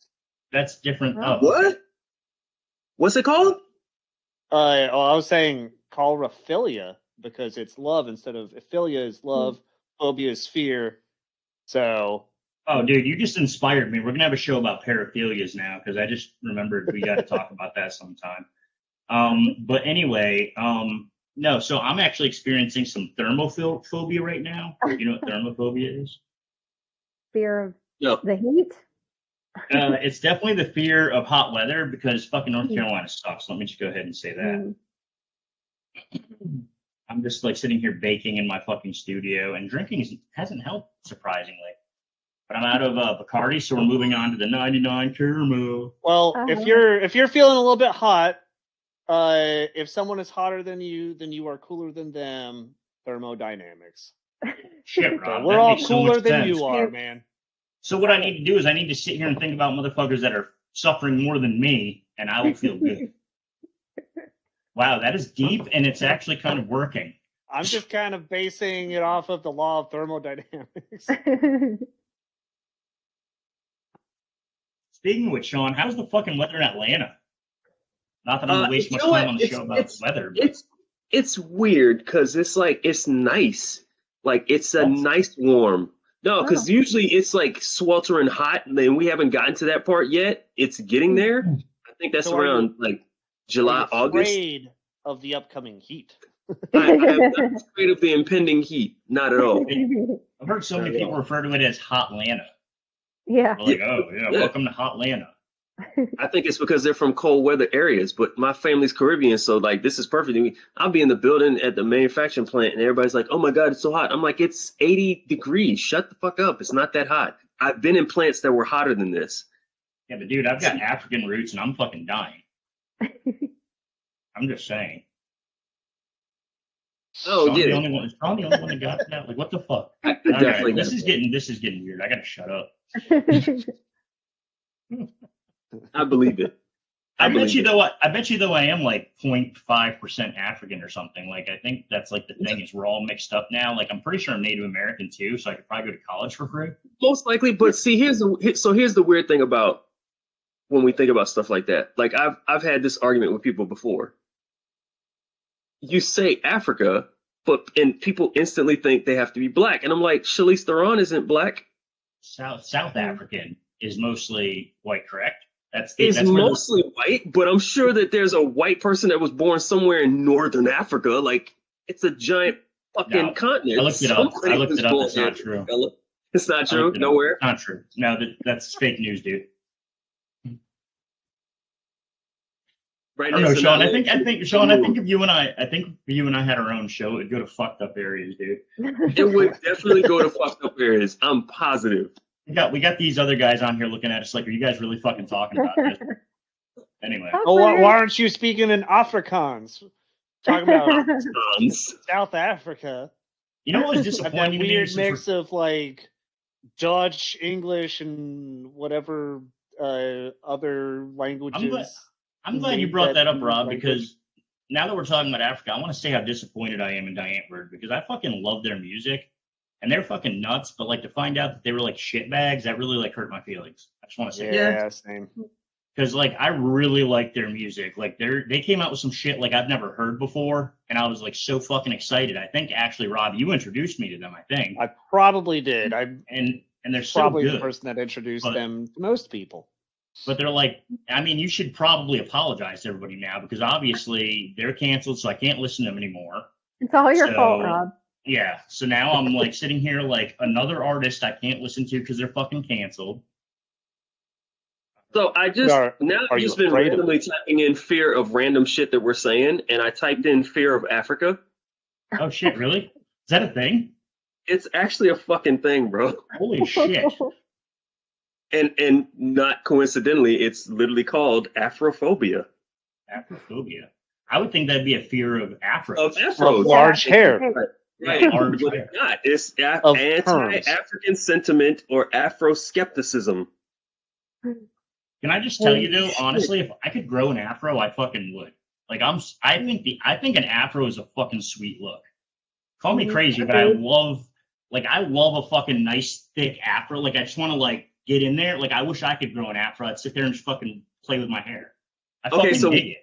that's different. Oh. Oh, What? What's it called? Uh, well, I was saying coulrophilia because it's love instead of philia is love, phobia is fear. So Oh, dude, you just inspired me. We're gonna have a show about paraphilias now because I just remembered we got to talk about that sometime. Um, but anyway, um, no, so I'm actually experiencing some thermophobia right now. You know what thermophobia is? Fear of No. the heat. Uh, it's definitely the fear of hot weather because fucking North Mhm. Carolina sucks. Let me just go ahead and say that. Mm. I'm just like sitting here baking in my fucking studio, and drinking hasn't helped surprisingly. But I'm out of uh, Bacardi, so we're moving on to the 99 caramel. Well, Uh-huh. if you're if you're feeling a little bit hot, uh, if someone is hotter than you, then you are cooler than them. Thermodynamics. Shit, So Rob, we're all makes so cooler than sense. you are, man. So what I need to do is I need to sit here and think about motherfuckers that are suffering more than me, and I will feel good. wow, that is deep, and it's actually kind of working. I'm just kind of basing it off of the law of thermodynamics. Speaking of which, Shawn, how's the fucking weather in Atlanta? Not that I'm gonna Uh, waste you much time what? on the It's- show about it's- weather. But It's it's weird because it's like it's nice, like it's a nice warm. No, because usually it's like sweltering hot, and then we haven't gotten to that part yet. It's getting there. I think that's So are you- around like July, I'm August. afraid of the upcoming heat. I, I'm not afraid of the impending heat. Not at all. I've heard so many people refer to it as Hotlanta. Yeah. Like, oh yeah, Yeah. welcome to Hotlanta. I think it's because they're from cold weather areas, but my family's Caribbean, so like this is perfect. I'll be in the building at the manufacturing plant, and everybody's like, "Oh my god, it's so hot." I'm like, "It's 80 degrees. Shut the fuck up. It's not that hot." I've been in plants that were hotter than this. Yeah, but dude, I've got African roots and I'm fucking dying. I'm just saying. Oh Shawn the yeah, only one. Is Shawn the only one that got that? Like, what the fuck? I All right, definitely. this is that. getting this is getting weird. I gotta shut up. I believe it. I, bet believe you it. though. I, I bet you though. I am like 0.5 percent African or something. Like I think that's like the thing is we're all mixed up now. Like I'm pretty sure I'm Native American too, so I could probably go to college for free. Most likely, but see, here's the so here's the weird thing about when we think about stuff like that. Like I've I've had this argument with people before. You say Africa, but and people instantly think they have to be black, and I'm like, Charlize Theron isn't black. South South. African is mostly white, correct? That's It's that's where the- mostly white, but I'm sure that there's a white person that was born somewhere in northern Africa. Like it's a giant fucking No, continent. I looked it up. Somebody I looked it up. It's not true. It's not true. looked it up. Nowhere. Not true. No, that, that's fake news, dude. Right I don't know, Shawn. I think I think Shawn. I think if you and I, I think if you and I had our own show, it'd go to fucked up areas, dude. It would definitely go to fucked up areas. I'm positive. We got we got these other guys on here looking at us like, are you guys really fucking talking about this? Anyway, Oh, why, why aren't you speaking in Afrikaans? Talking about Tons. South Africa. you know what was Have that disappointing weird since we're- mix of like Dutch, English, and whatever uh, other languages. I'm glad you brought that up, Rob, because now that we're talking about Africa, I want to say how disappointed I am in Die Antwoord because I fucking love their music and they're fucking nuts. But like to find out that they were like shit bags, that really like hurt my feelings. I just want to say yeah, that same. because like I really like their music. Like they're they came out with some shit like I've never heard before, and I was like so fucking excited. I think actually, Rob, you introduced me to them. I think, I probably did. I'm and and they're so probably the person that introduced But- them to most people. But they're like, I mean, you should probably apologize to everybody now because obviously they're canceled, so I can't listen to them anymore. it's all your So- fault, Rob. Yeah. So now I'm like sitting here like another artist I can't listen to because they're fucking canceled. So I just Are- now I've just been randomly typing in fear of random shit that we're saying, and I typed in fear of Africa. Oh shit, really? Is that a thing? It's actually a fucking thing, bro. Holy shit. And and not coincidentally, it's literally called Afrophobia. Afrophobia. I would think that'd be a fear of Afro. Of Afros. Of large hair. Right. Yeah, large But hair. it's not. It's a- anti-African sentiment or Afro skepticism. Can I just tell you though, honestly, if I could grow an afro, I fucking would. Like I'm, s- I think the, I think an afro is a fucking sweet look. Call me Mhm, crazy, but I love, like, I love a fucking nice thick afro. Like I just want to like get in there. Like I wish I could grow an afro. I'd sit there and just fucking play with my hair. I Okay, fucking so- dig it,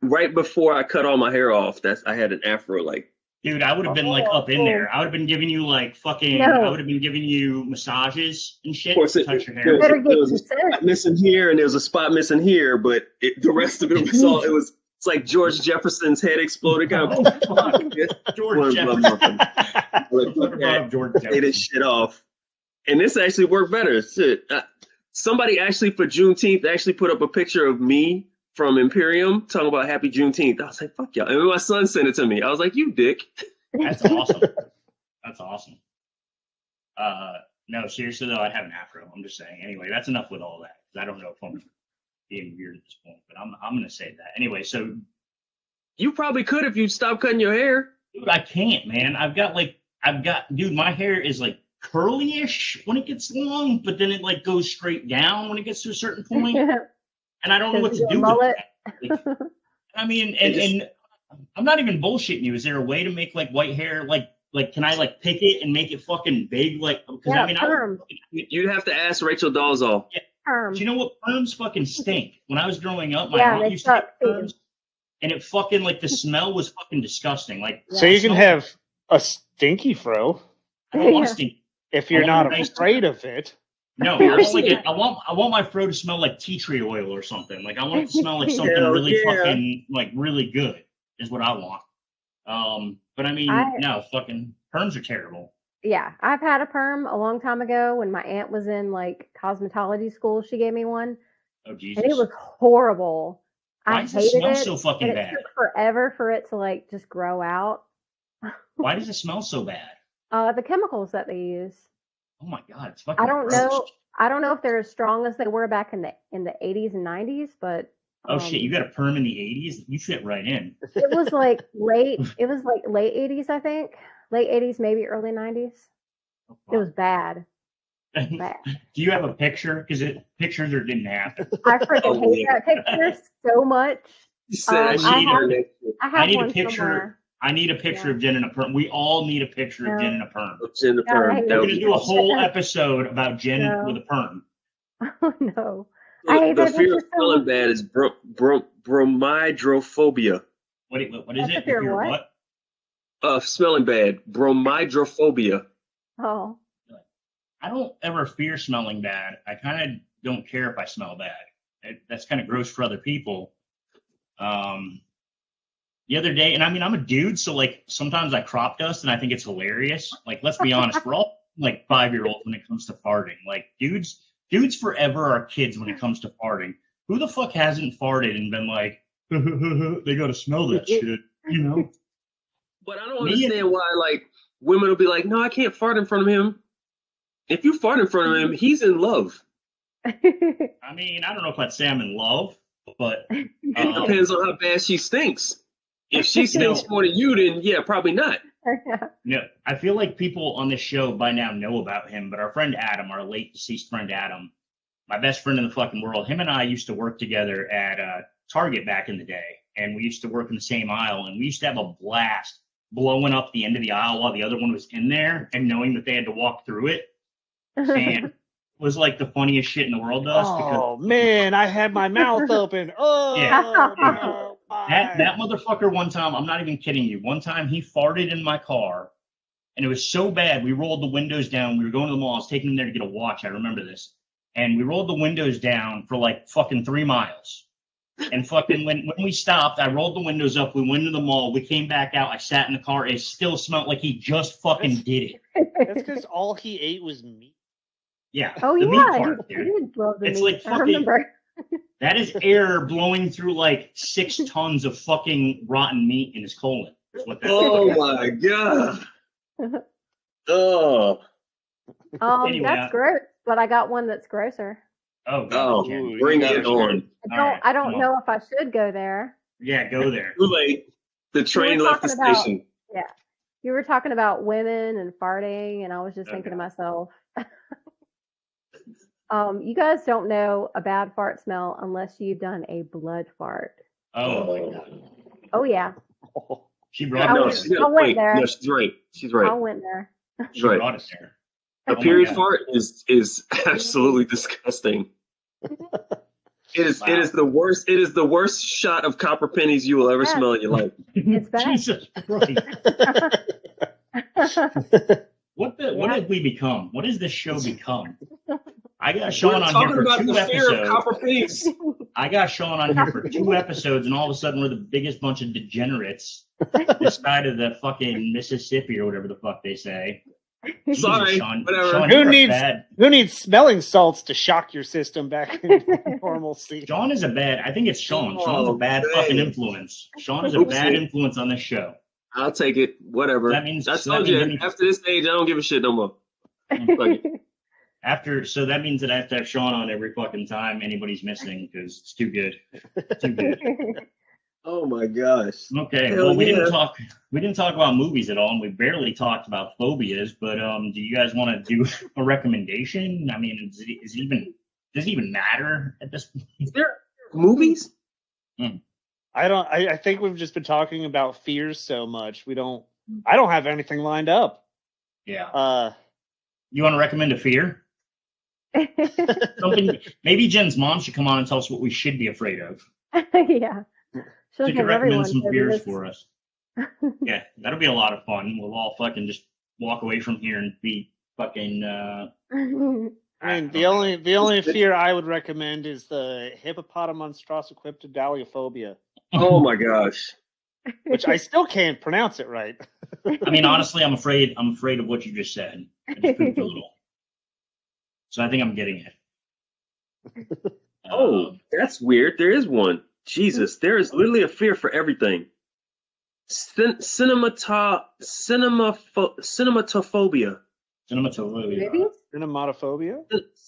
Right before I cut all my hair off, that's I had an Afro like dude. I would have been like up in there. I would have been giving you like fucking. No. I would have been giving you massages and shit. Of course, to it- touch your it hair. was- There was a spot missing here and there was a spot missing here, but it, the rest of it was all it was. It's like George Jefferson's head exploded. Kind Oh, of fuck. George Jefferson. blood muffin. Like, Never fuck brought that. up George Pay Jefferson. this shit off. And this actually worked better. Shit. Uh, somebody actually for Juneteenth actually put up a picture of me from Imperium talking about Happy Juneteenth. I was like, fuck y'all. And my son sent it to me. I was like, you dick. That's awesome. That's awesome. Uh, no, seriously though, I'd have an afro. I'm just saying. Anyway, that's enough with all that. I don't know if I'm being weird at this point, but I'm I'm gonna say that anyway. So, You probably could if you stopped cutting your hair. dude, I can't, man. I've got like I've got, dude, my hair is like curly-ish when it gets long, but then it like goes straight down when it gets to a certain point, and I don't know what to do mullet? with that. Like, I mean, and just- and I'm not even bullshitting you. Is there a way to make like white hair like like can I like pick it and make it fucking big like because Yeah, I mean I perm. You- You'd have to ask Rachel Dolezal. Perm. Do you know what perms fucking stink? When I was growing up, my Yeah, aunt they used to suck, get too. perms, and it fucking like the smell was fucking disgusting. Like So you can have a stinky fro I don't want Yeah. to stink. If you're not nice- afraid of it. No, I want like a, I want I want my fro to smell like tea tree oil or something. Like I want it to smell like something Hell really yeah. fucking like really good is what I want. Um, but I mean, I- no, fucking perms are terrible. Yeah, I've had a perm a long time ago when my aunt was in like cosmetology school. She gave me one, Oh Jesus! and it was horrible. Why I does it hated smell it, so fucking and it bad? took forever for it to like just grow out. Why does it smell so bad? Uh, the chemicals that they use. Oh my god, it's fucking. I don't gross. know. I don't know if they're as strong as they were back in the in the 80s and 90s, but Oh shit! um, You got a perm in the '80s? You fit right in. it was like late. It was like late 80s, I think. Late 80s, maybe early 90s. It was bad. Bad. Do you have a picture? Because it pictures are didn't happen. I freaking Oh, hate yeah. that picture so much. Said Um, that shit I have- her next to I I have need a picture. somewhere. I need a picture Yeah. of Jen in a perm. We all need a picture of Jen in a perm. Jennifer. Yeah, I hate that We're gonna do a whole episode about Jen No. with a perm. Oh no. I hate the that fear of picture so smelling bad is bro, bro, bromidrophobia. What? What, what is That's it? fear Fear of what? Uh, smelling bad. Bromidrophobia. Oh. I don't ever fear smelling bad. I kind of don't care if I smell bad. It, that's kind of gross for other people. Um, the other day, and I mean, I'm a dude, so like sometimes I crop dust and I think it's hilarious. Like, let's be honest, we're all like five year olds when it comes to farting. Like, dudes, dudes forever are kids when it comes to farting. Who the fuck hasn't farted and been like, they gotta smell that shit, you know? But I don't Me- understand why, like, women will be like, no, I can't fart in front of him. If you fart in front of him, he's in love. I mean, I don't know if I'd say I'm in love, but It um, depends on how bad she stinks. If she stinks No. more than you, then yeah, probably not. No, I feel like people on this show by now know about him, but our friend Adam, our late deceased friend Adam, my best friend in the fucking world, him and I used to work together at uh, Target back in the day, and we used to work in the same aisle, and we used to have a blast blowing up the end of the aisle while the other one was in there, and knowing that they had to walk through it, and it was like the funniest shit in the world to us because Oh man, I had my mouth open. Oh, Yeah. no, That that motherfucker one time, I'm not even kidding you. One time he farted in my car, and it was so bad. We rolled the windows down. We were going to the mall. I was taking him there to get a watch. I remember this. And we rolled the windows down for like fucking three miles. And fucking when when we stopped, I rolled the windows up. We went to the mall. We came back out. I sat in the car. It still smelled like he just fucking did it. That's because all he ate was meat. Yeah. oh the meat yeah, part, he, dude. he did love the It's meat. like I fucking- remember. That is air blowing through like six tons of fucking rotten meat in his colon. Is what that Oh my god. Oh, Um, Anyway, that's I- gross, but I got one that's grosser. Oh, God, oh, Jen. Bring you it on. I don't. right, I don't come know if I should go there. Yeah, go there. Too late. The train were left the talking about- station. Yeah. You were talking about women and farting, and I was just thinking to myself, um, you guys don't know a bad fart smell unless you've done a blood fart. Oh, my God. Oh yeah, She brought no, it was- she's. I went there. no, she's right. She's right. I right. went there. She She's right. brought it there. A Oh period God. fart is is absolutely disgusting. It is it Wow. is the worst it is the worst shot of copper pennies you will ever Yeah. smell in your life. It's bad. Jesus Christ. What the what Yeah. did we become? What has this show become? I got We're Shawn on here for about two the fear of episodes. I got Shawn on here for two episodes, and all of a sudden we're the biggest bunch of degenerates this side of the fucking Mississippi or whatever the fuck they say. Jesus, Sorry, Shawn, whatever. Shawn, Who needs- bad. Who needs smelling salts to shock your system back into normalcy? Shawn is a bad. I think it's Shawn. Oh, Shawn's a Oh, bad dang. fucking influence. Shawn is a Oopsie. bad influence on this show. I'll take it. Whatever. That means- I so that means after this stage I don't give a shit no more. Fuck After, so that means that I have to have Shawn on every fucking time anybody's missing because it's too good. Too good. Oh my gosh. Okay, Hell well we yeah. didn't talk we didn't talk about movies at all, and we barely talked about phobias. But um, do you guys want to do a recommendation? I mean, is it, is it even does it even matter at this point? Is there movies? I don't. I, I think we've just been talking about fears so much. We don't. I don't have anything lined up. Yeah, Uh, you want to recommend a fear? Something maybe Jen's mom should come on and tell us what we should be afraid of. yeah. She'll She give everyone recommend some their fears for us. Yeah, that'll be a lot of fun. We'll all fucking just walk away from here and be fucking. uh I mean, the know. only the only fear I would recommend is the hippopotamus hippopotomonstrosesquippedaliophobia, Oh my gosh. which I still can't pronounce it right. I mean, honestly, I'm afraid. I'm afraid of what you just said. I just pooped a little. So I think I'm getting it. Oh, Um, that's weird. There is one. Jesus, there is literally a fear for everything. Cin- cinemata, cinema, cinematophobia, cinematophobia. Movies? Cinematophobia?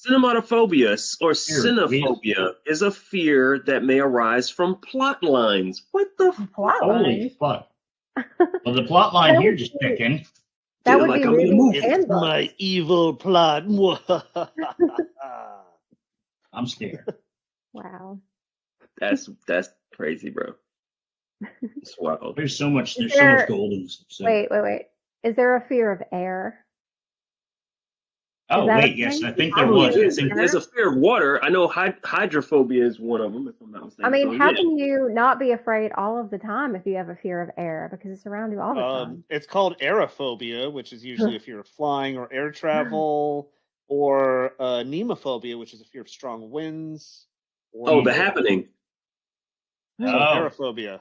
cinematophobia, or Fear cinephobia is a fear that may arise from plot lines. What the? F- Plot Holy lines. fuck. Well, the plot line here just be- picking. That would like be I'm in a movies movie. and books. My evil plot. I'm scared. Wow. That's that's crazy, bro. It's wild. There's so much. There's Is so much gold in this. So. Wait, wait, wait. Is there a fear of air? Oh is that a wait, yes. I think there don't was. know. I There's, think there's a fear of water. I know hy- hydrophobia is one of them. If I'm not mistaken. I mean, So, how yeah. can you not be afraid all of the time if you have a fear of air because it's around you all the Um, time? it's called aerophobia, which is usually a fear of flying or air travel, or uh, nemophobia, which is a fear of strong winds. or Oh, the happening. Oh. aerophobia,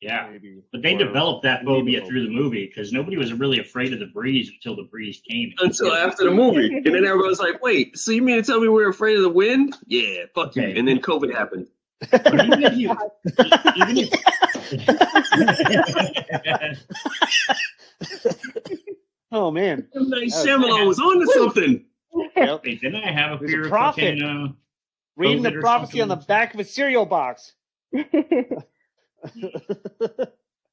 Yeah, maybe. but they or developed that phobia through the movie because nobody was really afraid of the breeze until the breeze came. Until after the movie, and then everyone's like, "Wait, so you mean to tell me we're afraid of the wind? Yeah, fuck Okay. you." And then COVID happened. But even if you, even if, Oh man, M. Night Oh, Shyamalan was on to something. yep. Wait, didn't I have a There's a fear of prophet. fucking? Uh, reading the prophecy on the back of a cereal box.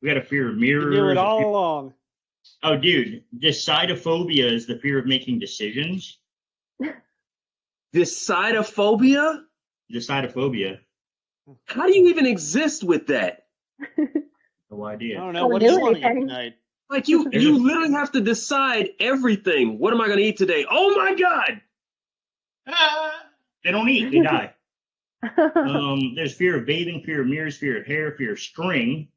we had a fear of You mirrors. knew it all fear- along. Oh, dude, decidophobia is the fear of making decisions. Decidophobia? Decidophobia. How do you even exist with that? No idea. I don't know Don't what do do you want to eat tonight. Like you, you literally have to decide everything. What am I going to eat today? Oh my god! Ah, they don't eat; they die. Um, there's fear of bathing, fear of mirrors, fear of hair, fear of string,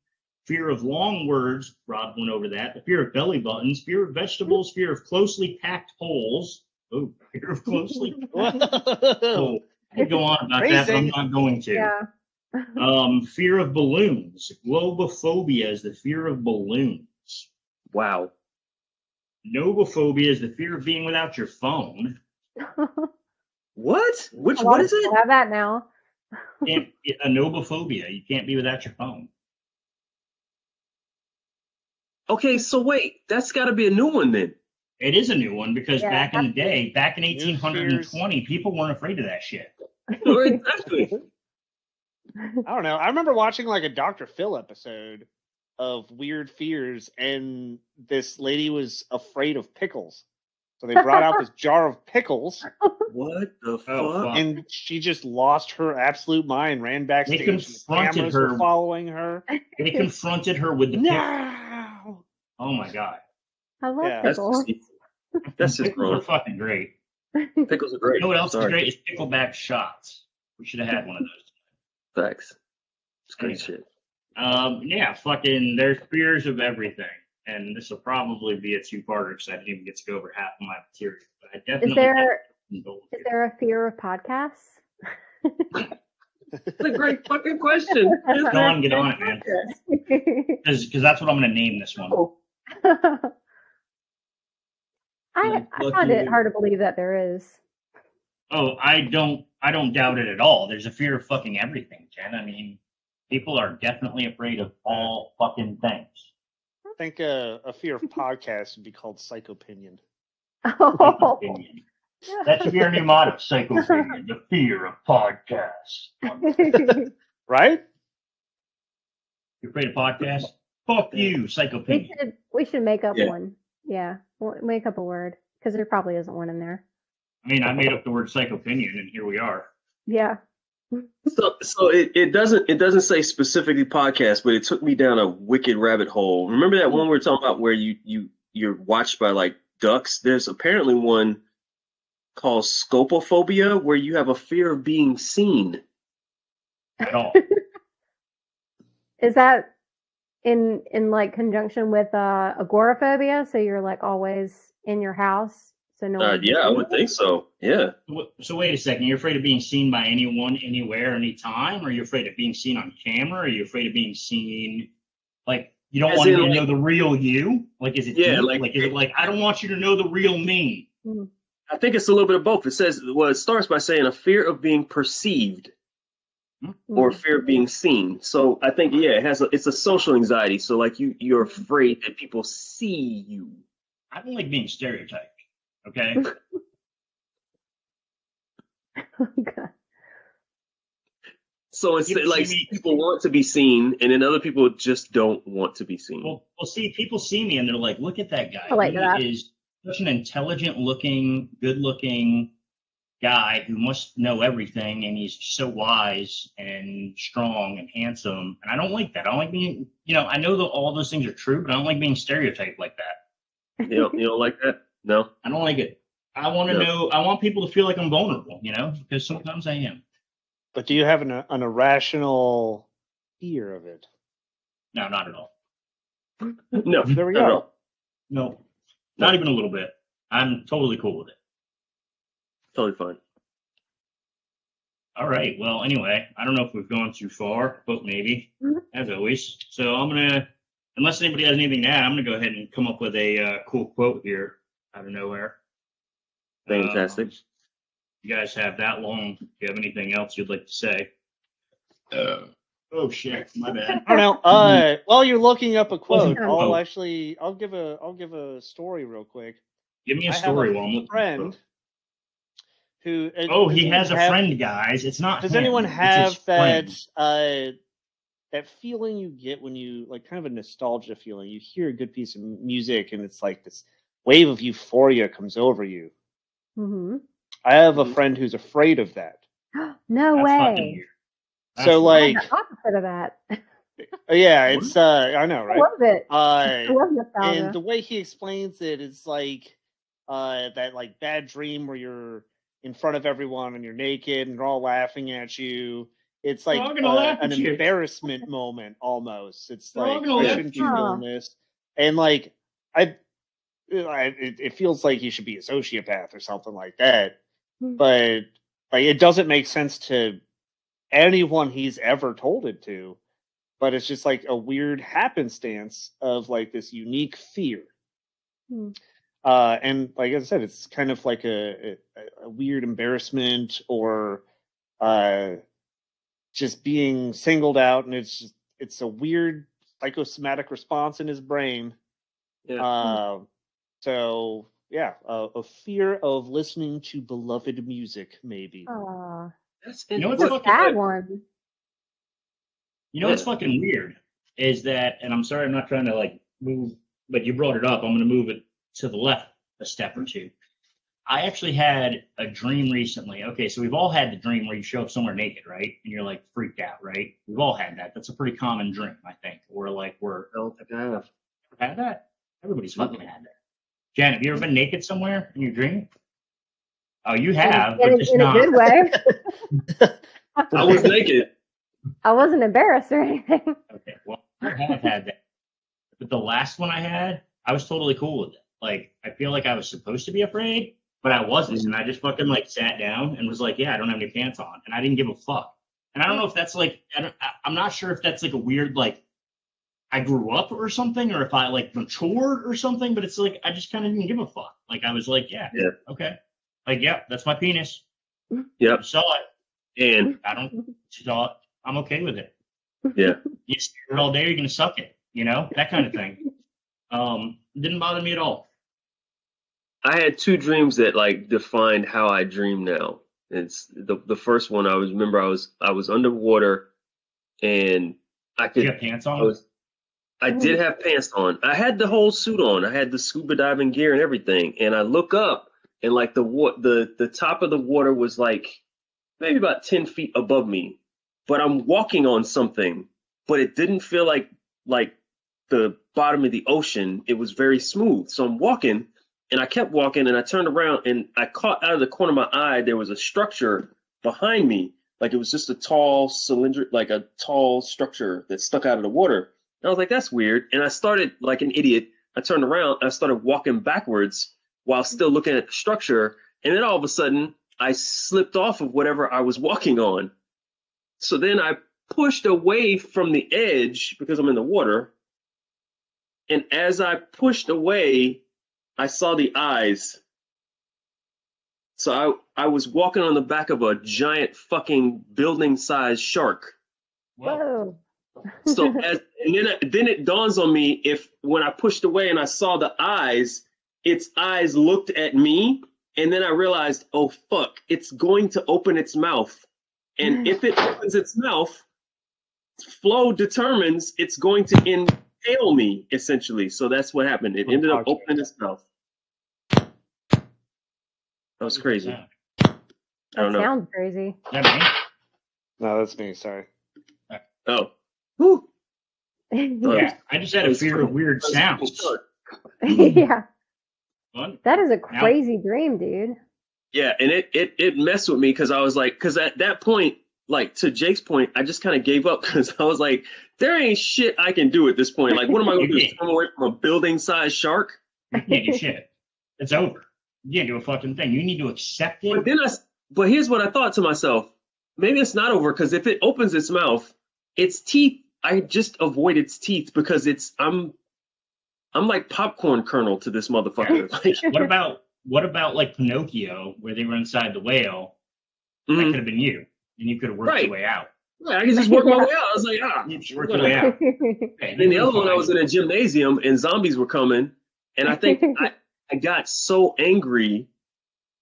fear of long words. Rob went over that. The fear of belly buttons, fear of vegetables, fear of closely packed holes. Oh, fear of closely. Oh, I could go on about that, but I'm not going to. yeah. Um, fear of balloons. Globophobia is the fear of balloons. Wow. Nomophobia is the fear of being without your phone. What? Which? A lot What of is it? people Have that now. Can't, a nomophobia. You can't be without your phone. Okay, so wait, that's got to be a new one then. It is a new one because Yeah, back in the absolutely. day, back in 1820, people weren't afraid of that shit. Exactly. I don't know. I remember watching like a Dr. Phil episode of Weird Fears, and this lady was afraid of pickles. So they brought out this jar of pickles, What the Oh, fuck? fuck. and she just lost her absolute mind, ran backstage. and confronted cameras her. were following her. They confronted her with the pickle. No! Oh my god, I love Yeah. That's pickles. just, that's just pickles are fucking great. Pickles are great. You know what else Sorry. is great? Is pickleback shots. We should have had one of those. Facts. It's great shit. Um, yeah, fucking. There's fears of everything, and this will probably be a two-parter because I didn't even get to go over half of my material. But I definitely Is there have gold is here. there a fear of podcasts? That's a great fucking question. Get on, get on it, man. Because that's what I'm going to name this one. Oh. I, Like, I fuck find it hard to believe that there is. Oh, I don't I don't doubt it at all. There's a fear of fucking everything, Jen. I mean, people are definitely afraid of all fucking things. I think uh, a fear of podcasts would be called psychopinion. Oh. Opinion. That should be our new motto, Psycho Opinion, the fear of podcasts. Right? You're afraid of podcasts? Fuck you, Psycho we should we should make up Yeah. one. Yeah, we'll make up a word because there probably isn't one in there. I mean, I made up the word Psycho Opinion, and here we are. Yeah. So, so it, it doesn't it doesn't say specifically podcast, but it took me down a wicked rabbit hole. Remember that one we were talking about where you you you're watched by like ducks? There's apparently one called scopophobia where you have a fear of being seen. At all. Is that in in like conjunction with uh agoraphobia? So you're like always in your house, so no. Uh, one yeah, I would think so. Yeah. So wait a second. You're afraid of being seen by anyone, anywhere, anytime? Or are you afraid of being seen on camera? Are you afraid of being seen like you don't As want in, to like- know the real you? Like is it Yeah, deep? like- like is it like I don't want you to know the real me? Mhm. I think it's a little bit of both. It says, well, it starts by saying a fear of being perceived or fear of being seen. So I think, yeah, it has a, it's a social anxiety. So like you, you're afraid that people see you. I don't like being stereotyped. Okay. Oh, God. So it's like me- people want to be seen, and then other people just don't want to be seen. Well, well, see, people see me and they're like, "Look at that guy. I like he that. is such an intelligent-looking, good-looking guy who must know everything, and he's so wise and strong and handsome." And I don't like that. I don't like being, you know, I know that all those things are true, but I don't like being stereotyped like that. You don't, you don't like that? No. I don't like it. I want to No. know. I want people to feel like I'm vulnerable, you know, because sometimes I am. But do you have an, an irrational fear of it? No, not at all. No. There we go. all. No, not even a little bit. I'm totally cool with it. Totally fine. All right. Well, anyway, I don't know if we've gone too far, but maybe, as always. So I'm gonna, unless anybody has anything to add, I'm gonna go ahead and come up with a uh, cool quote here out of nowhere. Fantastic. Um, you guys have that long. Do you have anything else you'd like to say? Uh, oh shit, my bad. I don't know. Uh, while you're looking up a quote, Wasn't- I'll Oh. actually I'll give a I'll give a story real quick. Give me a I have story a while I'm looking. friend who. uh, Oh, he anyone has a have- friend, guys. It's not. Does him, anyone have that uh that feeling you get when you like kind of a nostalgia feeling? You hear a good piece of music and it's like this wave of euphoria comes over you. hmm I have a friend who's afraid of that. No That's way. weird. So, like- the opposite of that. Uh, Yeah, it's uh I know, right? I love it. I Uh love nostalgia. and the way he explains it is like uh that like bad dream where you're in front of everyone and you're naked and they're all laughing at you it's like all uh, laugh an at you. embarrassment moment almost it's They're like i shouldn't be doing this and like i I, it, it feels like he should be a sociopath or something like that Hmm. but like it doesn't make sense to anyone he's ever told it to but it's just like a weird happenstance of like this unique fear Hmm. uh and like i said it's kind of like a, a, a weird embarrassment or uh just being singled out and it's just it's a weird psychosomatic response in his brain Yeah. uh, so yeah uh, a fear of listening to beloved music maybe Aw, That's You know what's a fucking sad weird? one. You know what's fucking weird is that, and I'm sorry, I'm not trying to like move, but you brought it up. I'm going to move it to the left a step or two. I actually had a dream recently. Okay, so we've all had the dream where you show up somewhere naked, right? And you're like freaked out, right? We've all had that. That's a pretty common dream, I think. Or like we're I think I have. had that. Everybody's fucking had that. Jan, have you ever been naked somewhere in your dream? Oh, you have, in, but a- just in a not. good way. I was naked. I wasn't embarrassed or anything. Okay, well, I have had that. But the last one I had, I was totally cool with it. Like, I feel like I was supposed to be afraid, but I wasn't. And I just fucking like sat down and was like, yeah, I don't have any pants on. And I didn't give a fuck. And I don't know if that's like, I don't, I, I'm not sure if that's like a weird, like, I grew up or something, or if I like matured or something, but it's like, I just kind of didn't give a fuck. Like, I was like, yeah, Yeah. okay. Like, yeah, that's my penis. Yep. You saw it. And I don't, saw it. I'm okay with it. yeah, you stare it all day, you're gonna suck it, you know, that kind of thing. Um, didn't bother me at all. I had two dreams that like defined how I dream now. It's the the first one I was remember I was I was underwater and I could have pants I on? was I mm-hmm. did have pants on. I had the whole suit on. I had the scuba diving gear and everything. And I look up and like the wa- the the top of the water was like maybe about 10 feet above me. But I'm walking on something, but it didn't feel like like the bottom of the ocean. It was very smooth. So I'm walking and I kept walking and I turned around and I caught out of the corner of my eye there was a structure behind me. Like it was just a tall cylinder, like a tall structure that stuck out of the water. I was like, that's weird. And I started like an idiot. I turned around I started walking backwards while still looking at the structure. And then all of a sudden, I slipped off of whatever I was walking on. So then I pushed away from the edge because I'm in the water. And as I pushed away, I saw the eyes. So I I was walking on the back of a giant fucking building sized shark. Whoa. So as and then then it dawns on me if when I pushed away and I saw the eyes, its eyes looked at me, and then I realized, oh fuck, it's going to open its mouth, and hmm. if it opens its mouth, flow determines it's going to impale me essentially. So that's what happened. It oh, ended up opening its mouth. That was crazy. Yeah. I don't That know. sounds crazy. Is that me? No, that's me. Sorry. Oh. Whew. Oh, yeah, I just had a fear of weird sounds. yeah. Fun. That is a Now- crazy dream, dude. Yeah, and it it it messed with me because I was like, because at that point, like to Jake's point, I just kind of gave up because I was like, there ain't shit I can do at this point. Like, what am I going to do? Swim away from a building-sized shark? You can't do shit. It's over. You can't do a fucking thing. You need to accept it. But it. then I, s- but here's what I thought to myself: maybe it's not over because if it opens its mouth, its teeth, I just avoid its teeth because it's I'm, I'm like popcorn kernel to this motherfucker. Like, What about what about like Pinocchio, where they were inside the whale? That mhm. could have been you, and you could have worked Right. your way out. Yeah, I can just work my way out. I was like, ah, You just worked your way out. And then the other one, I was in a gymnasium and zombies were coming, and I think I, I got so angry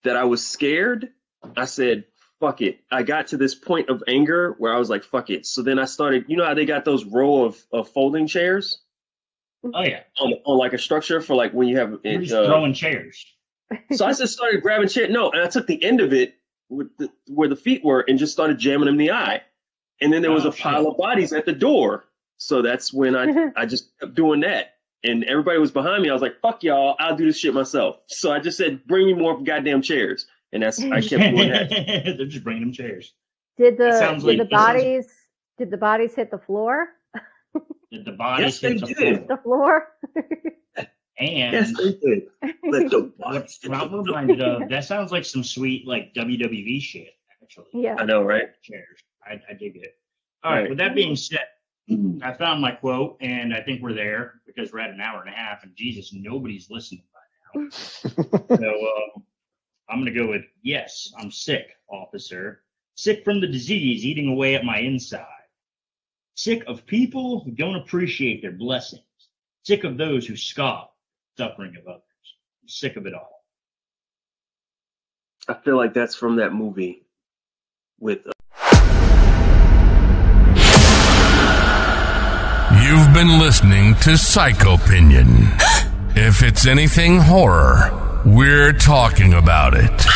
that I was scared. I said, "Fuck it." I got to this point of anger where I was like, "Fuck it." So then I started. You know how they got those row of, of folding chairs Oh yeah, on, on like a structure for like when you have. you're It, just uh, throwing chairs. so I just started grabbing chair. No, and I took the end of it with the, where the feet were and just started jamming them in the eye. And then there was Oh, a pile of bodies at the door. So that's when I I just kept doing that. And everybody was behind me. I was like, "Fuck y'all! I'll do this shit myself." So I just said, "Bring me more goddamn chairs." And that's I kept doing that. They're just bringing them chairs. Did the sounds did like- the that sounds- bodies did the bodies hit the floor? Did the bodies Yes, they hit the did. floor? The floor? And Yes, they did. Let the bodies hit I'm the floor. reminded of, that sounds like some sweet like WWE shit, actually. yeah. I know, right? Chairs. I, I dig it. All right. Right. With that being said, I found my quote, and I think we're there because we're at an hour and a half, and Jesus, nobody's listening by now. So um, I'm going to go with yes, I'm sick, officer. Sick from the disease eating away at my inside. Sick of people who don't appreciate their blessings. Sick of those who scoff at the suffering of others. I'm sick of it all. I feel like that's from that movie with uh, You've been listening to Psychopinion. if it's anything horror, we're talking about it.